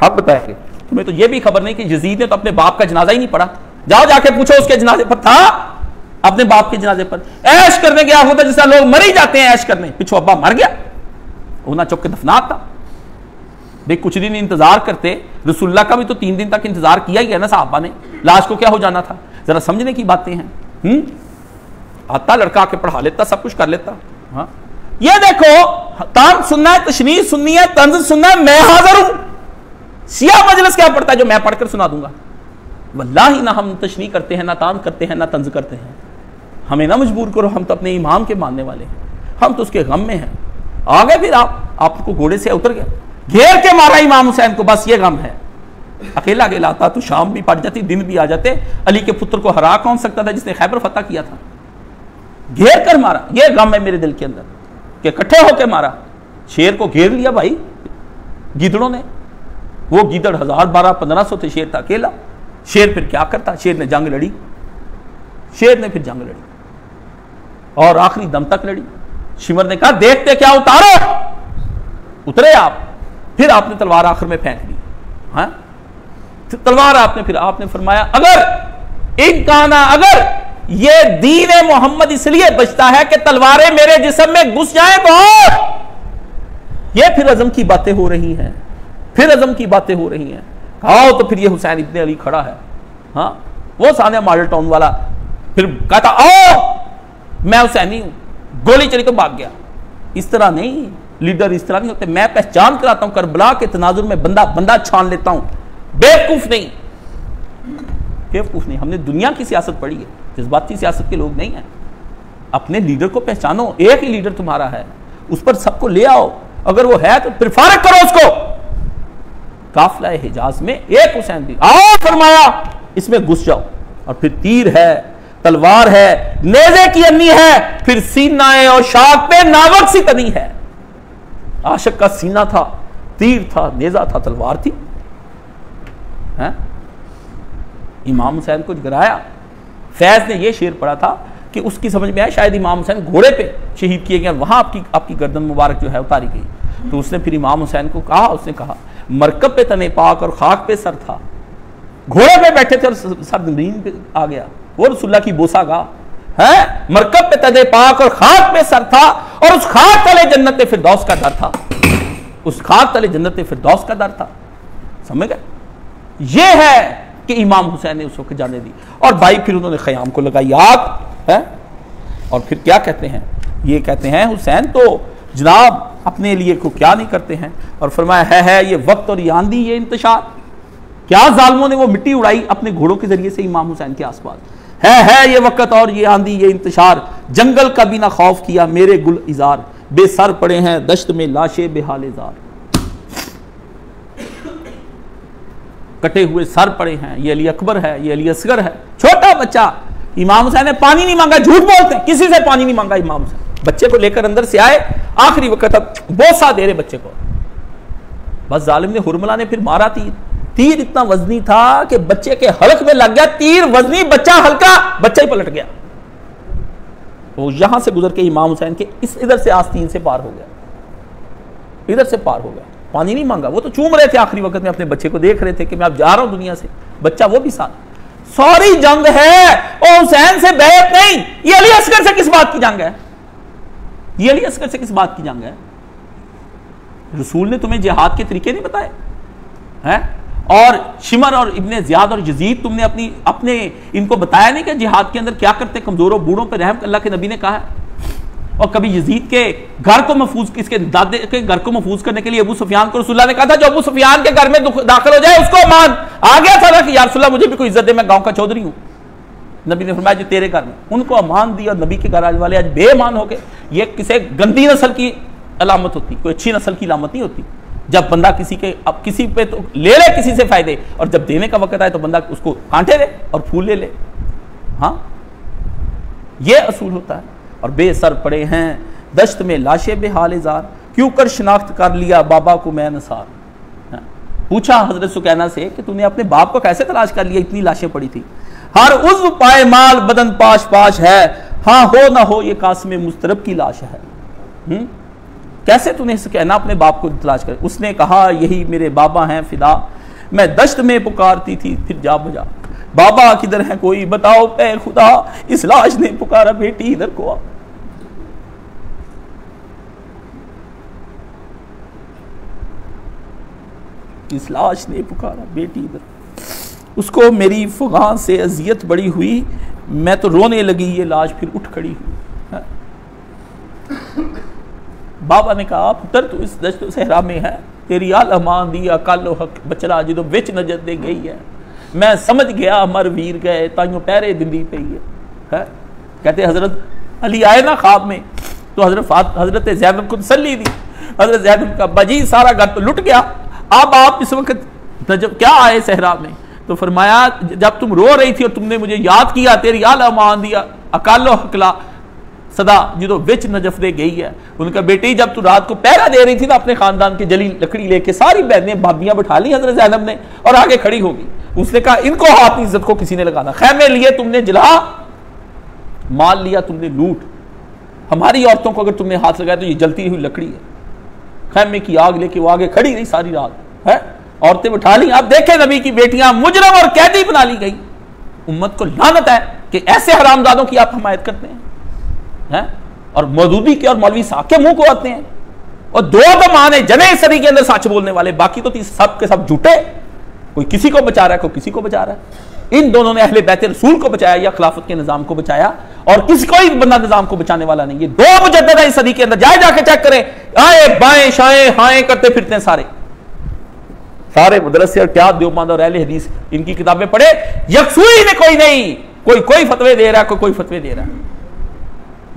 हम बताएँगे। तुम्हें तो यह भी खबर नहीं कि जजीद ने तो अपने बाप का जनाजा ही नहीं पढ़ा। जाओ जाके पूछो उसके जनाजे पर, था? अपने बाप के जनाजे पर। ऐश करने गया होता जैसा लोग मर ही जाते हैं ऐश करने। पिछो अब्बा मर गया। ना चौक के दफनात भाई कुछ दिन इंतज़ार करते। रसुल्ला का भी तो तीन दिन तक इंतज़ार किया ही है ना साहबा ने। लाश को क्या हो जाना था? जरा समझने की बातें हैं। हम्म? आता लड़का के पढ़ा लेता, सब कुछ कर लेता। हाँ। ये देखो, तान सुनना है तशनीर सुननी है तंज सुनना है, मैं हाजिर हूँ। सिया मजलस क्या पढ़ता है? जो मैं पढ़कर सुना दूँगा। वल्ला ही ना हम तशनी करते हैं, ना तान करते हैं, ना तंज करते हैं। हमें ना मजबूर करो, हम तो अपने इमाम के मानने वाले हैं। हम तो उसके गम में हैं। आ गए फिर आप। आपको घोड़े से उतर गए। घेर के मारा इमाम हुसैन को, बस ये गम है। अकेला अकेला आता तो शाम भी पड़ जाती, दिन भी आ जाते। अली के पुत्र को हरा कौन सकता था, जिसने खैबर फतेह किया था? घेर कर मारा। ये गम है मेरे दिल के अंदर। कि इकट्ठे होकर मारा। शेर को घेर लिया भाई, गिदड़ों ने। वो गिदड़ हज़ार बारह, पंद्रह सौ थे, शेर था अकेला। शेर फिर क्या करता? शेर ने जंग लड़ी। शेर ने फिर जंग लड़ी। और आखिरी दम तक लड़ी। शिमर ने कहा, देखते क्या उतारो? उतरे आप। फिर आपने तलवार आखिर में फेंक दी। हाँ? तलवार आपने, फिर आपने फरमाया, अगर, इनकाना अगर, ये दीन मोहम्मद इसलिए बचता है कि तलवारें मेरे जिसम में घुस जाए तो ये फिर अजम की बातें हो रही हैं। फिर अजम की बातें हो रही हैं। आओ तो फिर ये हुसैन इतने अली खड़ा है। हाँ वो सानिया मॉडल टाउन वाला, फिर कहता, आओ मैं हुसैनी हूँ। गोली चली तो भाग गया। इस तरह नहीं, लीडर इस तरह नहीं होते। मैं पहचान कराता हूँ, करबला के तनाजुर में बंदा बंदा छान लेता हूँ। बेवकूफ़ नहीं। बेवकूफ़ नहीं। हमने दुनिया की सियासत पढ़ी है। जज्बाती सियासत के लोग नहीं है। अपने लीडर को पहचानो। एक ही लीडर तुम्हारा है। उस पर सबको ले आओ। अगर वो है तो फिर फारक करो उसको। काफला हिजाज में एक हुसैन दी आओ, फरमाया, इसमें घुस जाओ। और फिर तीर है। तलवार है, नेजे की अन्नी है, फिर सीना है और शाख पे नावक सी तनी है। आशक का सीना था, तीर था, नेजा था, तलवार थी। है? इमाम हुसैन को गिराया फैज ने यह शेर पढ़ा था कि उसकी समझ में आया, शायद इमाम हुसैन घोड़े पे शहीद किए गए, वहाँ आपकी आपकी गर्दन मुबारक जो है उतारी गई। तो उसने फिर इमाम हुसैन को कहा, उसने कहा, मरकब पे तने पाक और खाक पे सर था। घोड़े पे बैठे थे और सर ज़मीन पे आ गया। वो रसुल्ला की बोसा गा है? मरकब पे तने पाक और खाक पे सर था और उस खाक तले जन्नत फिरदौस का डर था। उस खाक तले जन्नत फिरदौस का डर था। समझ गए? ये है कि इमाम हुसैन ने उस वक्त जाने दी। और भाई, फिर उन्होंने खयाम को लगाई आग, है? और फिर क्या कहते हैं? ये कहते हैं, हुसैन तो जनाब, अपने लिए को क्या नहीं करते हैं? और फरमाया, है है, ये वक्त और ये आंधी, ये इंतशार क्या जालमों ने वो मिट्टी उड़ाई अपने घोड़ों के ज़रिए से इमाम हुसैन के आसपास? है है ये वक्त और ये आंधी, ये इंतशार जंगल का भी ना खौफ किया मेरे गुल इजार। बेसर पड़े हैं, दश्त में लाशे बेहाल इजार। कटे हुए सर पड़े हैं, ये अली अकबर है, ये अली असगर है। छोटा बच्चा, इमाम हुसैन ने पानी नहीं मांगा, झूठ बोलते किसी से पानी नहीं मांगा इमाम हुसैन। बच्चे को लेकर अंदर से आए, आखिरी वक्त अब बोसा दे रहे बच्चे को। बस जालिम ने हुरमला ने फिर मारा तीर। तीर इतना वजनी था कि बच्चे के हल्क में लग गया, तीर वजनी, बच्चा हल्का, बच्चा ही पलट गया। वो यहाँ से गुजर के इमाम हुसैन के इस इधर से आस्तीन से पार हो गया। इधर से पार हो गया। पानी नहीं मांगा। वो तो चूम रहे थे आखिरी वक्त में, अपने बच्चे को देख रहे थे कि मैं अब जा रहा हूँ दुनिया से। बच्चा वो भी साथ। सॉरी जंग है ओ हुसैन से बैत नहीं। ये अली असगर से किस बात की जंग है? ये अली असगर से किस बात की जंग है? रसूल ने तुम्हें जिहाद के तरीके नहीं बताए? हैं? और शिमर और इब्ने जियाद और जजीद तुमने अपनी, अपने इनको बताया नहीं कि जिहाद के अंदर क्या करते कमजोरों बूढ़ों पर रहम अल्लाह के नबी ने कहा है। और कभी यजीद के घर को महफूज, इसके दादे के घर को महफूज करने के लिए अबू सुफियान को रसुल्ला ने कहा था, जो अबू सुफियान के घर में दाखिल हो जाए, उसको मान। आ गया था कि यारसुल्ला मुझे भी कोई इज़्ज़त दे, मैं गाँव का चौधरी हूँ। नबी ने फरमाया, जो, तेरे घर में। उनको अमान दिया, नबी के घर वाले आज बेमान हो गए। ये किसी गंदी नस्ल की अलामत होती, कोई अच्छी नस्ल की अलामत नहीं होती। जब बंदा किसी के, अब किसी पे तो ले ले किसी से फ़ायदे, और जब देने का वक्त आए तो बंदा उसको कांटे ले और फूल ले ले। हाँ? ये असूल होता है। और बेसर पड़े हैं, दश्त में लाशे बेहाल जार क्यों कर शनाख्त कर लिया बाबा को मैं नसार हाँ। पूछा हज़रत सुकैना से कि तूने अपने बाप को कैसे तलाश कर लिया, इतनी लाशें पड़ी थी? हर उज पाए माल बदन पाश पाश है। हाँ हो ना हो, ये कासम मुस्तरब की लाश है। हुँ? कैसे तूने कहना अपने बाप को तलाश कर। उसने कहा, यही मेरे बाबा हैं, फिदा। मैं दश्त में पुकारती थी, फिर जा बजा। बाबा किधर है कोई बताओ पे खुदा, इस लाश ने पुकारा, बेटी इधर को इस लाश ने पुकारा, बेटी इधर। उसको मेरी फुगा से अजियत बड़ी हुई। मैं तो रोने लगी, ये लाश फिर उठ खड़ी हुई। बाबा ने कहा पुत्र तू इस दस्त सहरा में है। तेरी आल अमान दी अकाल हक बचरा जो बिच नज़र दे गई है। मैं समझ गया मर वीर गए ताइयों पैरे दिंदी पई है, है? कहते हज़रत अली आए ना ख्वाब में तो हज़रत हज़रत जैनब को तसली दी। हज़रत जैनब का बजी सारा घर तो लुट गया। अब आप इस वक्त जब क्या आए सहरा में? तो फरमाया जब तुम रो रही थी और तुमने मुझे याद किया तेरी आल अमान दिया अकालो हकला सदा जो बिच नजफ दे गई है। उनका बेटी जब तू रात को पहरा दे रही थी ना अपने खानदान की जली लकड़ी लेके सारी बहनें भाभियाँ बैठा ली हज़रत जैनब ने और आगे खड़ी होगी उसने कहा, इनको हाथ इज़्ज़त को किसी ने लगाना। खैमे लिए तुमने जला, माल लिया तुमने लूट। हमारी औरतों को अगर तुमने हाथ लगाया तो ये जलती हुई लकड़ी है। खैमे की आग लेके वो आगे खड़ी रही सारी रात, है? औरतें बैठा ली। आप देखें नबी की बेटियाँ मुजरम और कैदी बना ली गई। उम्मत को लानत है कि ऐसे हरामजादों की आप हमायत करते हैं। है? और मौजूदी के और मौलवी साहब के मुँह को आते हैं। और दो तो माने जने सदी के अंदर सच बोलने वाले, बाकी तो सब के सब झूठे। कोई किसी को बचा रहा है, कोई किसी को बचा रहा है। इन दोनों ने अहले बैत रसूल को बचाया, या खिलाफत के निज़ाम को बचाया। और किसी कोई बंदा निज़ाम को बचाने वाला नहीं ये दो मुजद इस सदी के अंदर। जाए जाके चेक करें। आए, बाएँ, शाएँ, हाएँ करते फिरते हैं सारे। सारे मदरसे और क्या देवबंद और अहले हदीस इनकी किताबें पढ़े। यकसुई में कोई नहीं। कोई कोई फतवे दे रहा है, कोई कोई फतवे दे रहा है।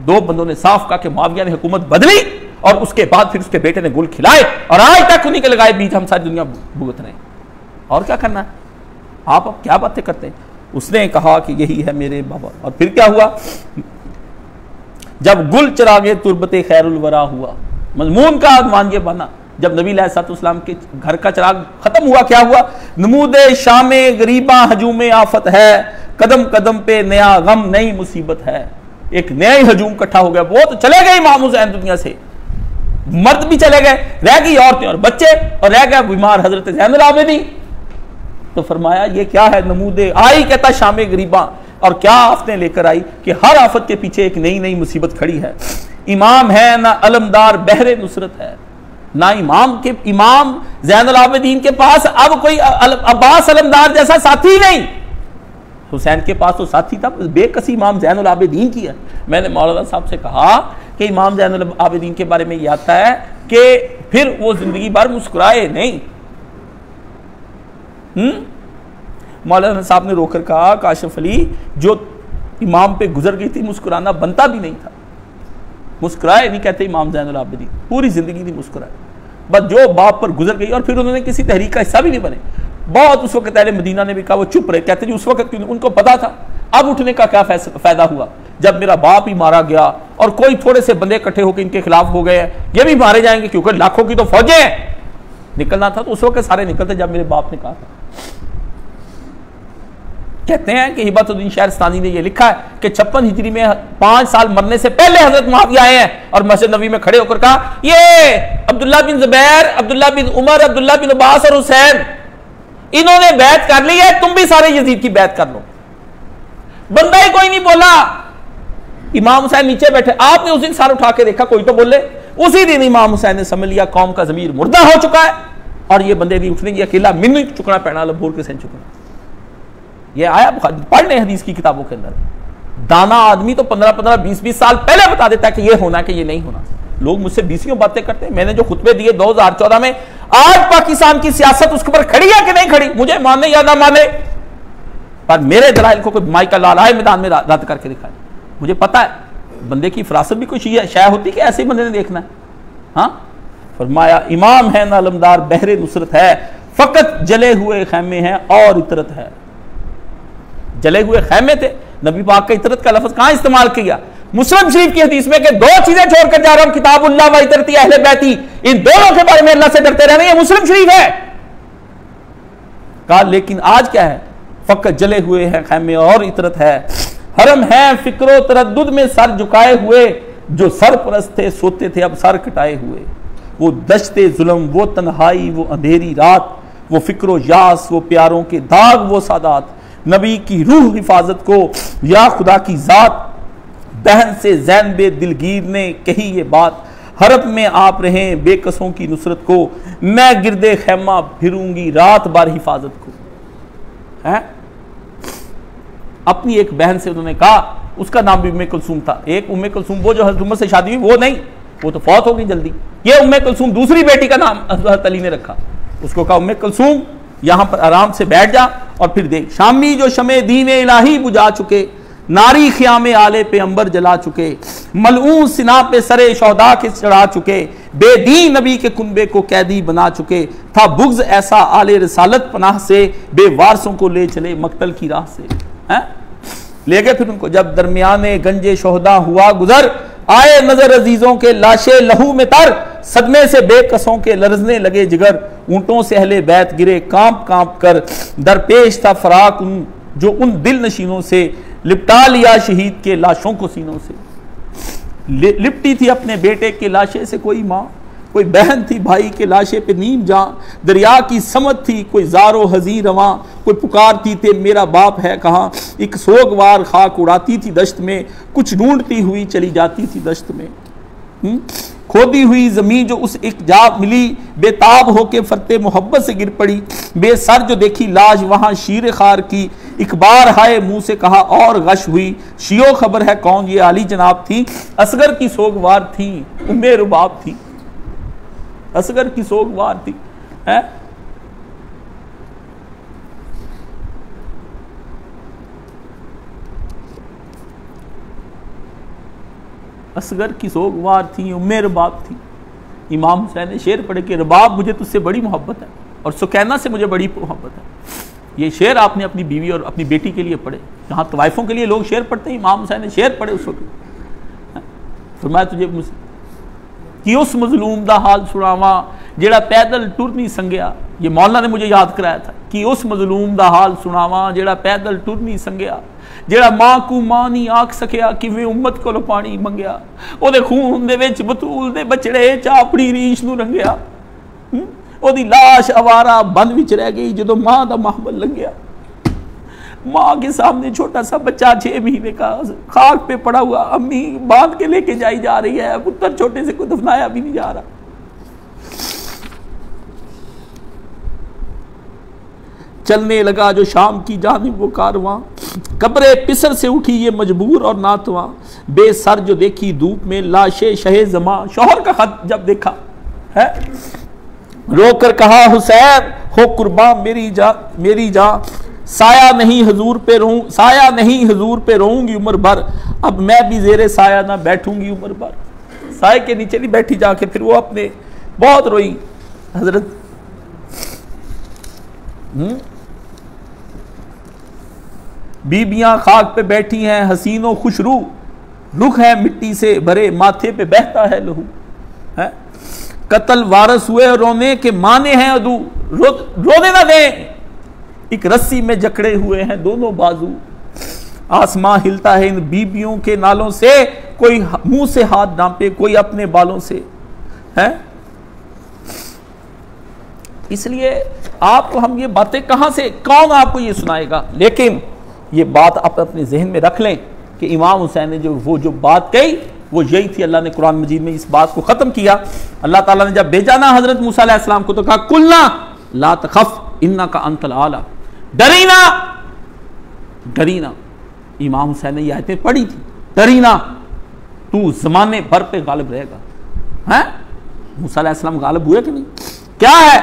दो बंदों ने साफ़ कहा कि माविया ने हुकूमत बदली और उसके बाद फिर उसके बेटे ने गुल खिलाए और आज तक उन्हीं के लगाए बीच हम सारी दुनिया भुगत रहे और क्या करना है? आप अब क्या बातें करते हैं? उसने कहा कि यही है मेरे बाबा। और फिर क्या हुआ? जब गुल चरागे तुरबत खैरुलवरा हुआ, मजमून का मान ये बना, जब नबी सलाम के घर का चराग खत्म हुआ, क्या हुआ? नमूद शाम गरीबा हजूम आफत है कदम कदम पे नया गम, नई मुसीबत है। एक नया ही हजूम इकट्ठा हो गया वो तो चले गए इमाम हुसैन दुनिया से। मर्द भी चले गए, रह गई औरतें और बच्चे, और रह गया बीमार हज़रत जैन आबेदी। तो फरमाया, ये क्या है नमूदे? आई, कहता शाम गरीबा, और क्या आफतें लेकर आई कि हर आफत के पीछे एक नई नई मुसीबत खड़ी है। इमाम है, ना अलमदार, बहरे नुसरत है। ना इमाम के, इमाम जैन आबदीन के पास अब कोई अब्बास अलमदार जैसा साथी नहीं। हुसैन के पास तो साथी था बेकसी इमाम जैन आबिदीन की है। मैंने मौलाना साहब से कहा कि इमाम जैन आबिदीन के बारे में यह आता है कि फिर वो ज़िंदगी भर मुस्कुराए नहीं। मौलाना साहब ने रोकर कहा, काशिफ अली, जो इमाम पे गुजर गई थी, मुस्कुराना बनता भी नहीं था। मुस्कुराए नहीं कहते इमाम जैन आबिदीन। पूरी ज़िंदगी नहीं मुस्कुराए। बस जो बाप पर गुजर गई और फिर उन्होंने किसी तहरीक का हिस्सा भी नहीं बने। बहुत उस वक्त अहले मदीना ने भी कहा, वो चुप रहे। कहते जी, उस वक्त क्यों उनको पता था। अब उठने का क्या फ़ायदा हुआ? जब मेरा बाप ही मारा गया और कोई थोड़े से बंदे इकट्ठे होकर इनके खिलाफ हो गए ये भी मारे जाएँगे, क्योंकि लाखों की तो फौजें हैं। निकलना था तो उस वक्त सारे निकलते जब मेरे बाप ने कहा था। कहते हैं कि हिबतुद्दीन शहरस्तानी ने यह लिखा है कि छप्पन हिजरी में पाँच साल मरने से पहले हज़रत मुआविया आए हैं और मस्जिद नबी में खड़े होकर कहा, ये अब्दुल्ला बिन जुबैर, अब्दुल्ला बिन उमर, अब्दुल्ला बिन अब्बास और हुसैन इन्होंने बैत कर ली है, तुम भी सारे यजीद की बैत कर लो। बंदा ही कोई नहीं बोला, इमाम हुसैन नीचे बैठे, आपने उस दिन सार उठा के देखा, कोई तो बोले, उसी दिन इमाम हुसैन ने समझ लिया, कौम का जमीर मुर्दा हो चुका है, और ये बंदे नहीं उठने की अकेला मिन चुकना पैना लभोर के सें चुकना। ये आया पढ़ लें हदीस की किताबों के अंदर। दाना आदमी तो पंद्रह पंद्रह, बीस बीस साल पहले बता देता है कि ये होना कि ये नहीं होना। लोग मुझसे बीसियों बातें करते हैं। मैंने जो खुतबे दिए 2014 में, आज पाकिस्तान की सियासत उसके ऊपर खड़ी है कि नहीं खड़ी? मुझे माने या ना माने? पर मेरे दलाइल को कोई माई का लाल आए मैदान में रद्द करके दिखाए। मुझे पता है, बंदे की फरासत भी कुछ शाय होती कि ऐसे ही बंदे ने देखना है। हाँ? फरमाया, इमाम है, नालमदार बहरे नुसरत है, फकत जले हुए खैमे हैं और इतरत है। जले हुए खैमे थे। नबी पाक का इतरत का लफ्ज कहाँ इस्तेमाल किया? मुस्लिम शरीफ की हदीस में कि दो चीज़ें छोड़कर जा रहा हूँ, किताबुल्लाह व इतरती अहले बैती। इन दोनों के बारे में अल्लाह से डरते रहने, ये मुस्लिम शरीफ है। कहा, लेकिन आज क्या है? फकत जले हुए हैं, खैमे और इतरत है। हरम है, फिक्रो तरद में सर झुकाए हुए। जो सर परस्त थे, सोते थे, अब सर कटाए हुए। वो दशते जुल्म, वो तन्हाई, वो अंधेरी रात, वो फिक्रो यास, वो प्यारों के दाग, वो सादात। नबी की रूह हिफाजत को, या खुदा की ज़ात, बहन से जैन बे दिलगीर ने कही ये बात हरब में आप रहे बेकसों की नुसरत को, मैं गिरदे खैमा फिरूँगी रात बार हिफाजत को। है? अपनी एक बहन से उन्होंने कहा, उसका नाम भी उम्मे कुलसूम था। एक उम्मे कुलसूम, वो जो हज़रत से शादी हुई, वो नहीं, वो तो फौत हो गई जल्दी। ये उम्मे कुलसूम, दूसरी बेटी का नाम हज़रत अली ने रखा। उसको कहा, उम्मे कुलसूम यहाँ पर आराम से बैठ जा और फिर देख, शामी जो शमे दीन इलाही बुझा चुके, नारी ख्याम आले पे अंबर जला चुके मलऊ सिना पे सरे शौदा के चढ़ा चुके, बेदीन नबी के कुनबे को कैदी बना चुके, था बुग्ज ऐसा आले रसालत पनाह से, बेवारसों को ले चले मकतल की राह से। है? ले गए फिर उनको। जब दरमियाने गंजे शोहदा हुआ गुजर, आए नज़र अजीजों के लाशे लहू में तर, सदमे से बेकसों के लरजने लगे जिगर ऊंटों से अहले बैत गिरे, काँप काँप कर, दरपेश था फराक उन, जो उन दिल नशीनों से लिपटा लिया शहीद के लाशों को सीनों से। लिपटी थी अपने बेटे के लाशे से कोई माँ, कोई बहन थी भाई के लाशे पे नीम जा, दरिया की समझ थी कोई जारो हजी रवा कोई पुकारती थे मेरा बाप है कहाँ। एक सोगवार खाक उड़ाती थी दश्त में, कुछ ढूंढती हुई चली जाती थी दश्त में। हुँ? खोदी हुई ज़मीन जो उस एक जाप मिली, बेताब होके फरते मोहब्बत से गिर पड़ी। बेसर जो देखी लाश वहाँ शीर खार की। इकबार हाय मुँह से कहा, और गश हुई। शियो खबर है कौन ये आली जनाब थी? असगर की सोगवार थी उम्मे रुबाब थी। असगर की सोगवार थी, है? असगर की सोगवार थी उम्मे रबाब थी। इमाम हुसैन ने शेर पढ़े कि, रबाब, मुझे तुझसे बड़ी मोहब्बत है और सुकैना से मुझे बड़ी मोहब्बत है। ये शेर आपने अपनी बीवी और अपनी बेटी के लिए पढ़े। जहाँ तवाइफों के लिए लोग शेर पढ़ते हैं, इमाम हुसैन ने शेर पढ़े उस वक्त। फरमाया तुझे कि उस मजलूम का हाल सुनावा, जेड़ा पैदल टुर नहीं संगया ये मौलाना ने मुझे याद कराया था कि उस मजलूम का हाल सुनावा जेड़ा पैदल टुर नहीं संगया ਜਿਹੜਾ ਮਾਂ ਕੋ ਮਾਂ ਨਹੀਂ ਆਖ ਸਕਿਆ ਕਿਵੇਂ ਉਮਤ ਕੋਲੋਂ ਪਾਣੀ ਮੰਗਿਆ ਉਹਦੇ ਖੂਨ ਦੇ ਵਿੱਚ ਬਤੂਲ ਦੇ ਬਚੜੇ ਚ ਆਪਣੀ ਰੀਸ਼ ਨੂੰ ਰੰਗਿਆ ਉਹਦੀ লাশ ਅਵਾਰਾ ਬੰਦ ਵਿੱਚ ਰਹਿ ਗਈ ਜਦੋਂ ਮਾਂ ਦਾ ਮਹਬਲ ਲੰਘਿਆ माँ के सामने छोटा सा बच्चा छह महीने का खाक पे पड़ा हुआ अम्मी बांध के लेके जाई जा रही है पुत्र छोटे से को दफनाया भी नहीं जा रहा चलने लगा जो शाम की जानिब वो कारवां। कब्रे पिसर से उठी ये मजबूर और नातवा। बेसर जो देखी धूप में, लाशे शहे जमा। शोहर का खत जब देखा, है? रोकर कहा, हुसैन, हो कुर्बान मेरी जा मेरी जा। साया नहीं हजूर पे रहूँ, साया नहीं हजूर पे रहूँगी उम्र भर। अब मैं भी जेरे साया ना बैठूँगी उम्र भर। साय के नीचे नहीं बैठी जाके फिर वो अपने बहुत रोई। हज़रत हम्म? बीबियाँ खाक पे बैठी हैं, हसीनों खुशरू। रुख है मिट्टी से भरे, माथे पे बहता है लहू। है? कत्ल वारस हुए, रोने के माने हैं अदू। रो, रोने ना दें। एक रस्सी में जकड़े हुए हैं दोनों बाजू। आसमां हिलता है इन बीबियों के नालों से। कोई मुँह से हाथ डांपे कोई अपने बालों से। है? इसलिए आपको हम ये बातें कहाँ से, कौन आपको ये सुनाएगा? लेकिन ये बात आप अपने जहन में रख लें कि इमाम हुसैन ने जो, वो जो बात कही, वो यही थी, अल्लाह ने कुरान मजीद में इस बात को ख़त्म किया। अल्लाह ताला ने जब भेजा ना हज़रत मूसा को तो कहा कुलना ला तखफ इन्ना का अंतल आला। डरीना। डरीना। इमाम हुसैन ने ये आयतें पढ़ी थी। डरीना, तू जमाने भर पे गालिब रहेगा। है? मूसा गालिब हुए कि नहीं? क्या है?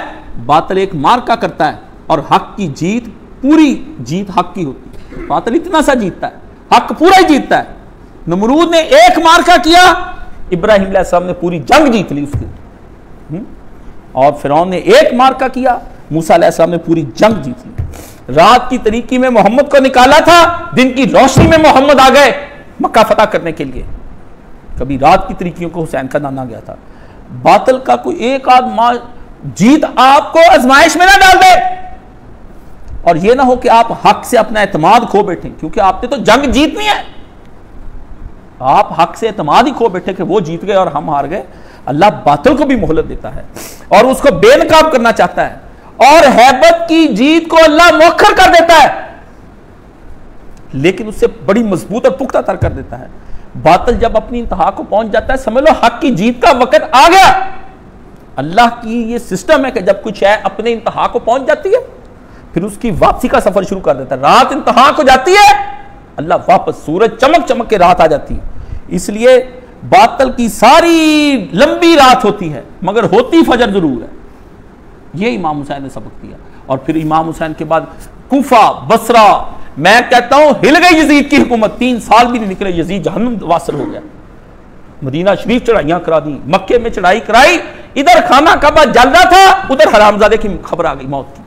बातल एक मार्का करता है और हक की जीत, पूरी जीत हक की होती है। बातल इतना सा जीतता है। हक पूरा ही जीतता है। नमरूद ने एक मार्का किया, इब्राहिम ने पूरी जंग जीत ली उसकी। हम्म? और फिर ने एक मार्का किया, मूसा ने पूरी जंग जीत ली। रात की तरीकी में मोहम्मद को निकाला था, दिन की रोशनी में मोहम्मद आ गए मक्का फतेह करने के लिए। कभी रात की तरीकियों को हुसैन का नाना गया था। बातल का कोई एक आध जीत आपको आजमाइश में ना डाल दे। और यह ना हो कि आप हक से अपना एतमाद खो बैठे, क्योंकि आपने तो जंग जीतनी है। आप हक से एतमाद ही खो बैठे कि वो जीत गए और हम हार गए। अल्लाह बातल को भी मोहलत देता है और उसको बेनकाब करना चाहता है। और हैबत की जीत को अल्लाह मौखर कर देता है। लेकिन उससे बड़ी मज़बूत और पुख्ता तर कर देता है। बातल जब अपनी इंतहा को पहुँच जाता है, समझ लो हक की जीत का वक्त आ गया। अल्लाह की ये सिस्टम है कि जब कुछ है, अपने इंतहा को पहुँच जाती है। फिर उसकी वापसी का सफ़र शुरू कर देता है। रात इंतहा को जाती है, अल्लाह वापस सूरज चमक चमक के रात आ जाती है। इसलिए बातल की सारी लंबी रात होती है, मगर होती फजर ज़रूर है। ये इमाम हुसैन ने सबक दिया और फिर इमाम हुसैन के बाद कुफा, बसरा, मैं कहता हूँ, हिल गई यजीद की हुकूमत। तीन साल भी नहीं निकले, यजीद जहन वासल हो गया। मदीना शरीफ चढ़ाइयाँ करा दी, मक्के में चढ़ाई कराई। इधर खाना कबा जल रहा था, उधर हरामजादे की खबर आ गई, मौत की।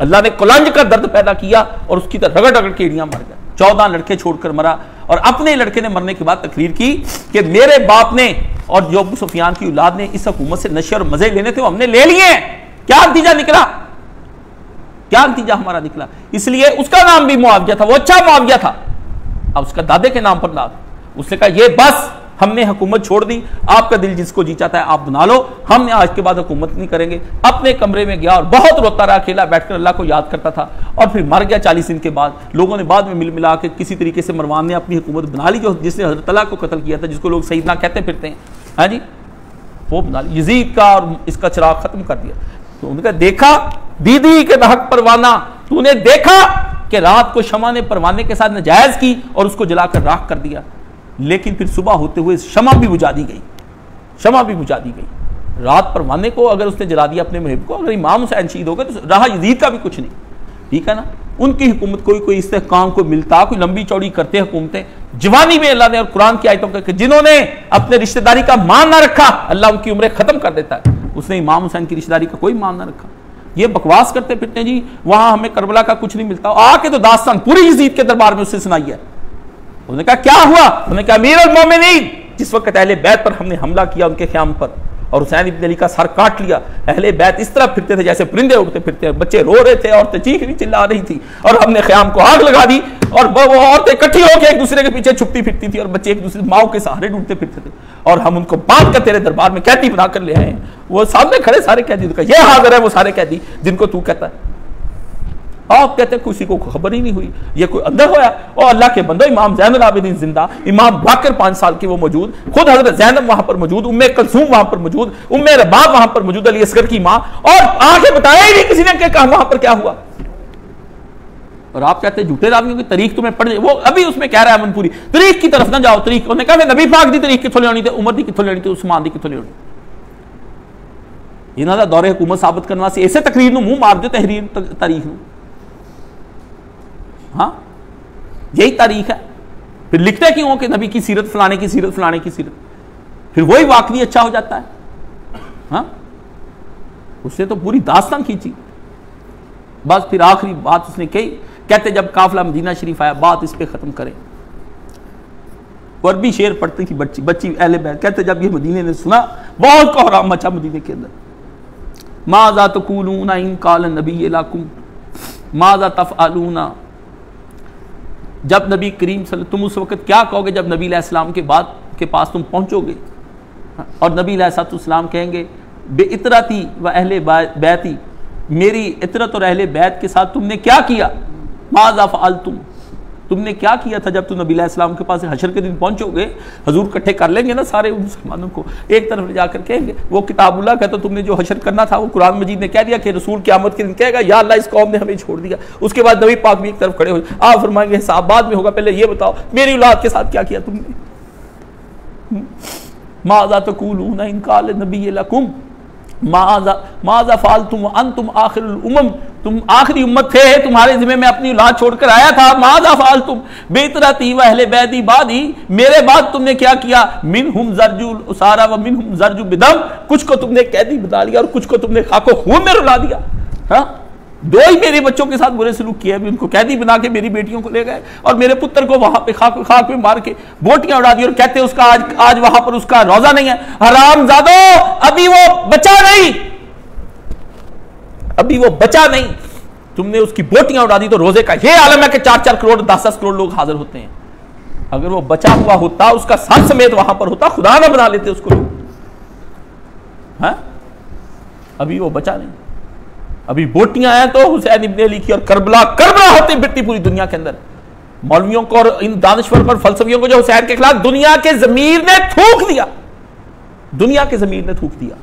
अल्लाह ने कुलंज का दर्द पैदा किया और उसकी तरह रगड़ रगड़ केड़ियाँ मर गया चौदह लड़के छोड़कर मरा और अपने लड़के ने मरने के बाद तकरीर की कि मेरे बाप ने और जो अबू सुफियान की औलाद ने इस हुकूमत से नशे और मज़े लेने थे, वो हमने ले लिए। क्या नतीजा निकला? क्या नतीजा हमारा निकला? इसलिए उसका नाम भी मुआवजा था, वो अच्छा मुआवजा था। अब उसका दादे के नाम पर नाम उसने कहा, ये बस हमने हुकूमत छोड़ दी, आपका दिल जिसको जी चाहता है आप बना लो। हम आज के बाद हुकूमत नहीं करेंगे। अपने कमरे में गया और बहुत रोता रहा अकेला बैठकर अल्लाह को याद करता था और फिर मर गया चालीस दिन के बाद। लोगों ने बाद में मिल मिला के किसी तरीके से मरवान ने अपनी हुकूमत बना ली, जो जिसने हज़रत तला को कत्ल किया था, जिसको लोग सईदना कहते फिरते हैं। हाँ जी? वो बना ली। यजीद का और इसका चिराग खत्म कर दिया। तो उनका देखा, दीदी के दहक परवाना तूने देखा कि रात को शमा ने परवाने के साथ नजायज की और उसको जलाकर राख कर दिया। लेकिन फिर सुबह होते हुए क्षमा भी बुझा दी गई। क्षमा भी बुझा दी गई। रात परवाने को अगर उसने जला दिया अपने मुहिब को, अगर इमाम हुसैन शहीद हो गए तो रहा यजीद का भी कुछ नहीं। ठीक है ना? उनकी हुकूमत कोई कोई इस काम को मिलता, कोई लंबी चौड़ी करते हुकूमतें। जवानी में अल्लाह ने और कुरान की आयतों का जिन्होंने अपने रिश्तेदारी का मान ना रखा, अल्लाह उनकी उम्र खत्म कर देता है। उसने इमाम हुसैन की रिश्तेदारी का कोई मान ना रखा। ये बकवास करते फिरते जी, वहाँ हमें करबला का कुछ नहीं मिलता। आके तो दास्तान पूरी यजीद के दरबार में उससे सुनाई है। उन्होंने कहा, क्या हुआ? उन्होंने कहा, अमीर मोमिनीन। जिस वक्त अहले बैत पर हमने हमला किया उनके ख्याम पर, और हुसैन इब्न अली का सर काट लिया, अहले बैत इस तरह फिरते थे जैसे परिंदे उड़ते फिरते बच्चे रो रहे थे, औरतें चीख भी चिल्ला रही थी, और हमने ख्याम को आग लगा दी, और वो औरतें इकट्ठी होकर एक दूसरे के पीछे छुपती फिरती थी, और बच्चे एक दूसरे माओ के सहारे ढूंढते फिरते थे, और हम उनको बाँध कर तेरे दरबार में, कैदी बनाकर ले आए। वो सामने खड़े सारे कैदी ये हाजिर है वो सारे कैदी जिनको तू कहता है। आप कहते हैं किसी को खबर ही नहीं हुई। ये कोई अंदर होया? और अल्लाह के बंदो, इमाम जैन आबिदीन ज़िंदा, इमाम बाकर पाँच साल के वो मौजूद, खुद हज़रत जैनब वहाँ पर मौजूद, उम्मे कलसूम वहाँ पर मौजूद, उम्मे रबाब वहाँ पर मौजूद, अली असगर की माँ, और आगे बताया ही नहीं किसी ने कहा वहाँ पर क्या हुआ। और आप कहते हैं झूठे रावियों की तारीख तुम्हें पढ़ वो अभी उसमें कह रहा है अमनपुरी तरीक की तरफ़ ना जाओ तरीक उन्होंने कहा, नबी पाक की तरीक कितों लेनी थी, उमर की कितों लेनी थी, उस्मान की कितों लेनी इन्हों का दौरे हुकूमत साबित करने वास्ते इसे तकरीर मुँह मार दो तहरीर तारीख हाँ? यही तारीख है। फिर लिखते क्यों हो कि नबी की सीरत, फलाने की सीरत, फलाने की सीरत? फिर वही वाकई अच्छा हो जाता है। हाँ? उससे तो पूरी दास्तान खींची। बस फिर आखिरी बात उसने कही, कहते जब काफिला मदीना शरीफ आया, बात इस पर खत्म करें। और भी शेर पढ़ती थी बच्ची बच्ची अहले बैत। कहते जब ये मदीने ने सुना, बहुत कोहराम मचा मदीने के अंदर। माजा तकूलूना इन काल नबी लाकुम माजा तफ़ालूना जब नबी करीम सल तुम उस वक्त क्या कहोगे जब नबी इस्लाम के बाद के पास तुम पहुँचोगे? और नबी सलाम कहेंगे, बे इतराती व अहल बैती, मेरी इतरत और अहल बैत के साथ तुमने क्या किया? माजा फ़ाल तुम तुमने क्या किया था जब तुम नबी इस्लाम के पास हशर के दिन पहुंचोगे? हजूर इकट्ठे कर लेंगे ना सारे मुसलमानों को। एक तरफ़ ले जाकर कहेंगे, वो किताबुल्ला का तो तुमने जो हशर करना था, वो कुरान मजीद ने कह दिया कि रसूल की आमद के दिन कहेगा, या अल्लाह, इस कौम ने हमें छोड़ दिया। उसके बाद नबी पाक भी एक तरफ़ खड़े हो आप फरमाएँगे, हिसाब बाद में होगा, पहले ये बताओ, मेरी औलाद के साथ क्या किया तुमने। माजा तो कूल इनकाल नबी लकुम। माजा फाल तुम अन तुम आखिर उमम, तुम आखिरी उम्मत थे, तुम्हारे जिम्मे में अपनी औलाद छोड़कर आया था, माजा फाल तुम बेतरा ती वहले बैदी बादी, मेरे बाद तुमने क्या किया? मिन हम जरजुल उसारा व मिन हम जर्जु बिदम, कुछ को तुमने कैदी बता लिया और कुछ को तुमने खाको खून में रुला दिया। हाँ? दो ही मेरे बच्चों के साथ बुरे सलूक किया उनको कैदी बना के मेरी बेटियों को ले गए और मेरे पुत्र को वहाँ पे खाक खाक पे मार के बोटियाँ उड़ा दी और कहते उसका आज आज वहाँ पर उसका रोजा नहीं है। हराम जादो अभी वो बचा नहीं। अभी वो बचा नहीं। तुमने उसकी बोटियाँ उड़ा दी तो रोज़े का ये आलम है कि चार चार करोड़, दस दस करोड़ लोग हाजिर होते हैं। अगर वो बचा हुआ होता, उसका सर समेत वहाँ पर होता, खुदा ना बना लेते उसको लोग। हाँ? अभी वो बचा नहीं। अभी बोटियाँ हैं तो हुसैन इब्ने अली की और करबला करबला होती बिरती पूरी दुनिया के अंदर। मौलवियों को और इन दानश्वर पर फलसफियों को जो हुसैन के खिलाफ दुनिया के जमीर ने थूक दिया, दुनिया के जमीर ने थूक दिया।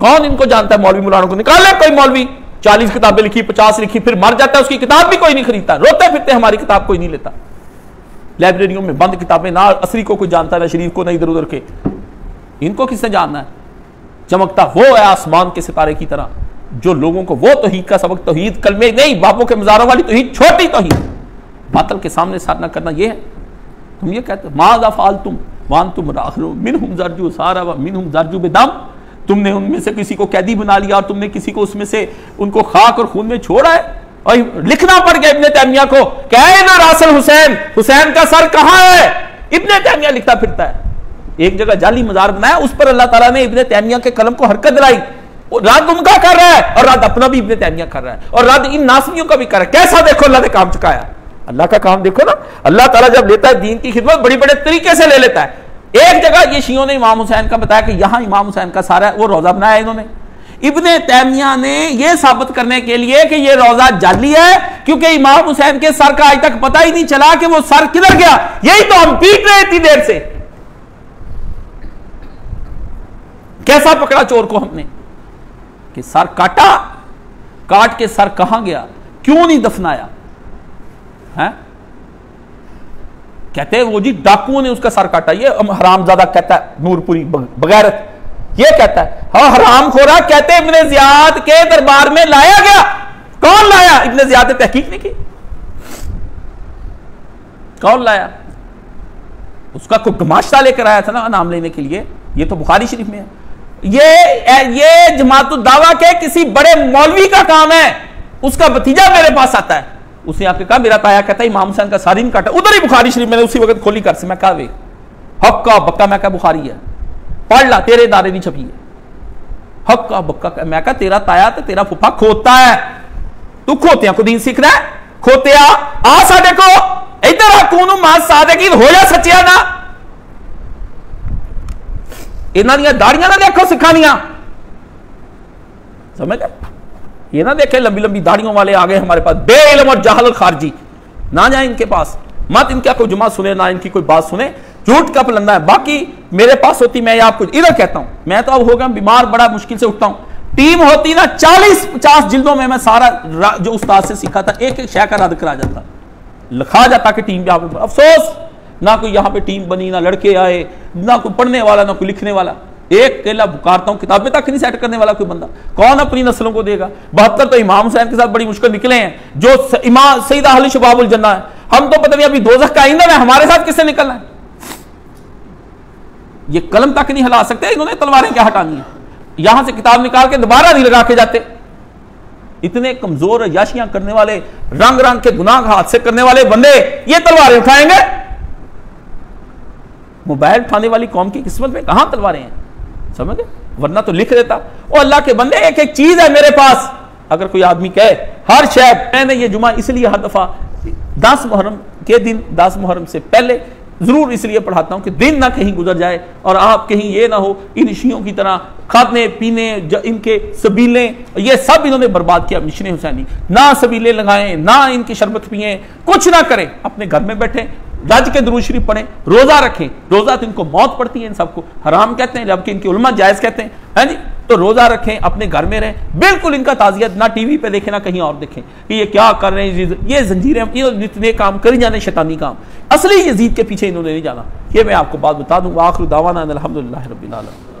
कौन इनको जानता है? मौलवी मुलानों को निकाल निकाले कोई मौलवी। चालीस किताबें लिखी, पचास लिखी, फिर मर जाता है, उसकी किताब भी कोई नहीं खरीदता। रोते फिरते हमारी किताब कोई नहीं लेता। लाइब्रेरियों में बंद किताबें, ना असरी को कोई जानता, ना शरीफ को, ना इधर उधर के। इनको किसने जानना है? चमकता वो है आसमान के सितारे की तरह। जो लोगों को, वो तोहीद का सबक, तोहीद कलमे नहीं, बापों के मजारों वाली तोहीद, छोटी तोहीद। बातल के सामने साधना करना ये है। तुम ये कहते हो, माजा फाल तुम वान तुम राखलो मिन हम जर्जू सारा व मिन हम जर्जू बेदम। तुमने उनमें से किसी को कैदी बना लिया और तुमने किसी को उसमें से, उनको खाक और खून में छोड़ा है? और लिखना पड़ गया इब्ने तैमिया को। कह ना रासल हुसैन? हुसैन का सर कहाँ है? इब्ने तैमिया लिखता फिरता है। एक जगह जाली मजार बनाया, उस पर अल्लाह ताला ने इब्ने तैमिया के कलम को हरकत दिलाई। रात उनका कर रहा है, और रात अपना भी इब्ने तैमिया कर रहा है, और रात इन नासमियों का भी कर रहा है। कैसा देखो अल्लाह ने काम चुकाया? अल्लाह का काम देखो ना, अल्लाह ताला जब लेता है, दीन की खिदमत बड़ी बड़े तरीके से ले लेता है। एक जगह ये शियों ने इमाम हुसैन का बताया कि यहाँ इमाम हुसैन का सारा वो रोजा बनाया इन्होंने। इब्ने तैमिया ने यह साबित करने के लिए कि यह रोजा जाली है, क्योंकि इमाम हुसैन के सर का आज तक पता ही नहीं चला कि वो सर किधर गया। यही तो हम पीट रहे इतनी देर से। कैसा पकड़ा चोर को हमने? कि सर काटा, काट के सर कहाँ गया? क्यों नहीं दफनाया? है? कहते हैं वो जी, डाकुओं ने उसका सर काटा। ये हरामजादा कहता है, नूरपुरी बगैरत। ये कहता है हाँ हराम खोरा कहते इब्ने जियाद के दरबार में लाया गया। कौन लाया? इब्ने जियाद ने तहकीक नहीं की। कौन लाया? उसका कोई गमाशा लेकर आया था ना नाम लेने के लिए। ये तो बुखारी शरीफ में है। ये ये जमात दावा के किसी बड़े मौलवी का काम है। उसका भतीजा मेरे पास आता है। उसने आके कहा, मेरा ताया कहता है, इमाम हुसैन का सारी काटा उधर ही बुखारी शरीफ, मैंने उसी वक्त खोली कर से। मैं कहा वे हक का बक्का, मैं कहा, बुखारी है। पढ़ ला, तेरे दारे नहीं छपी है। हक का बक्का, मैं कहा, तेरा ताया तो तेरा फुफा खोता है। तू खोतिया को सीख रहा है? खोतिया आ साडे को। इधर आ, कौन माँ सादे की, हो जा सचिया ना ਇਹਨਾਂ ਦੀਆਂ ਦਾੜੀਆਂ ਨਾ ਦੇਖੋ ਸਿੱਖਾਂ ਦੀਆਂ समझ गए ये ना देखे लंबी लंबी दाढ़ियों वाले आ गए हमारे पास बेलम और जहल खारजी ना जाए इनके पास मत इनका कोई जुमा सुने ना इनकी कोई बात सुने झूठ का पलंदा है बाकी मेरे पास होती मैं आपको इधर कहता हूं मैं तो अब हो गया बीमार बड़ा मुश्किल से उठता हूं टीम होती ना चालीस पचास जिल्दों में मैं सारा जो उस्ताद से सीखा था एक एक शय का रद्द करा जाता लिखा जाता कि टीम यहां पर अफसोस ना कोई यहाँ पे टीम बनी, ना लड़के आए, ना कोई पढ़ने वाला, ना कोई लिखने वाला। एक केला बुकारता हूँ, किताबें तक नहीं सेट करने वाला कोई बंदा। कौन अपनी नस्लों को देगा? बहत्तर तो इमाम हुसैन के साथ बड़ी मुश्किल निकले हैं, जो इमाम सईदा हली शबाबुल जन्ना है। हम तो पता नहीं अभी दो का आइंदा है, हमारे साथ किससे निकलना है? ये कलम तक नहीं हिला सकते, इन्होंने तलवारें क्या हटानी है? यहाँ से किताब निकाल के दोबारा नहीं लगा के जाते। इतने कमज़ोर याशियाँ करने वाले रंग रंग के गुनाह हाथ से करने वाले बंदे, ये तलवारें उठाएँगे। मोबाइल उठाने वाली कौम की किस्मत में कहाँ तलवारें हैं? समझ गए? वरना तो लिख देता। ओ अल्लाह के बंदे एक एक चीज़ है मेरे पास। अगर कोई आदमी कहे, हर शहर, मैंने ये जुमा इसलिए हर दफ़ा, दस मुहर्रम के दिन, दस मुहर्रम से पहले ज़रूर इसलिए पढ़ाता हूँ कि दिन ना कहीं गुजर जाए और आप कहीं ये ना हो, इन शियों की तरह खाने, पीने इनके सबीले, ये सब इन्होंने बर्बाद किया मिशन हुसैनी। ना सबीले लगाएँ, ना इनकी शरबत पिए। कुछ ना करें, अपने घर में बैठे रज के दरूज शरीफ पढ़ें, रोजा रखें। रोजा तो इनको मौत पड़ती है इन सबको। हराम कहते हैं, जबकि इनकी उलमा जायज़ कहते हैं। है जी? तो रोजा रखें, अपने घर में रहें। बिल्कुल इनका ताजियत ना टीवी पे देखें, ना कहीं और देखें कि ये क्या कर रहे हैं ये जंजीरें, ये जितने काम करी जाने, शैतानी काम। असली यजीद के पीछे इन्होंने नहीं जाना। ये मैं आपको बात बता दूँ। आखिर दावाना अलहमदिल्ला रबीआलम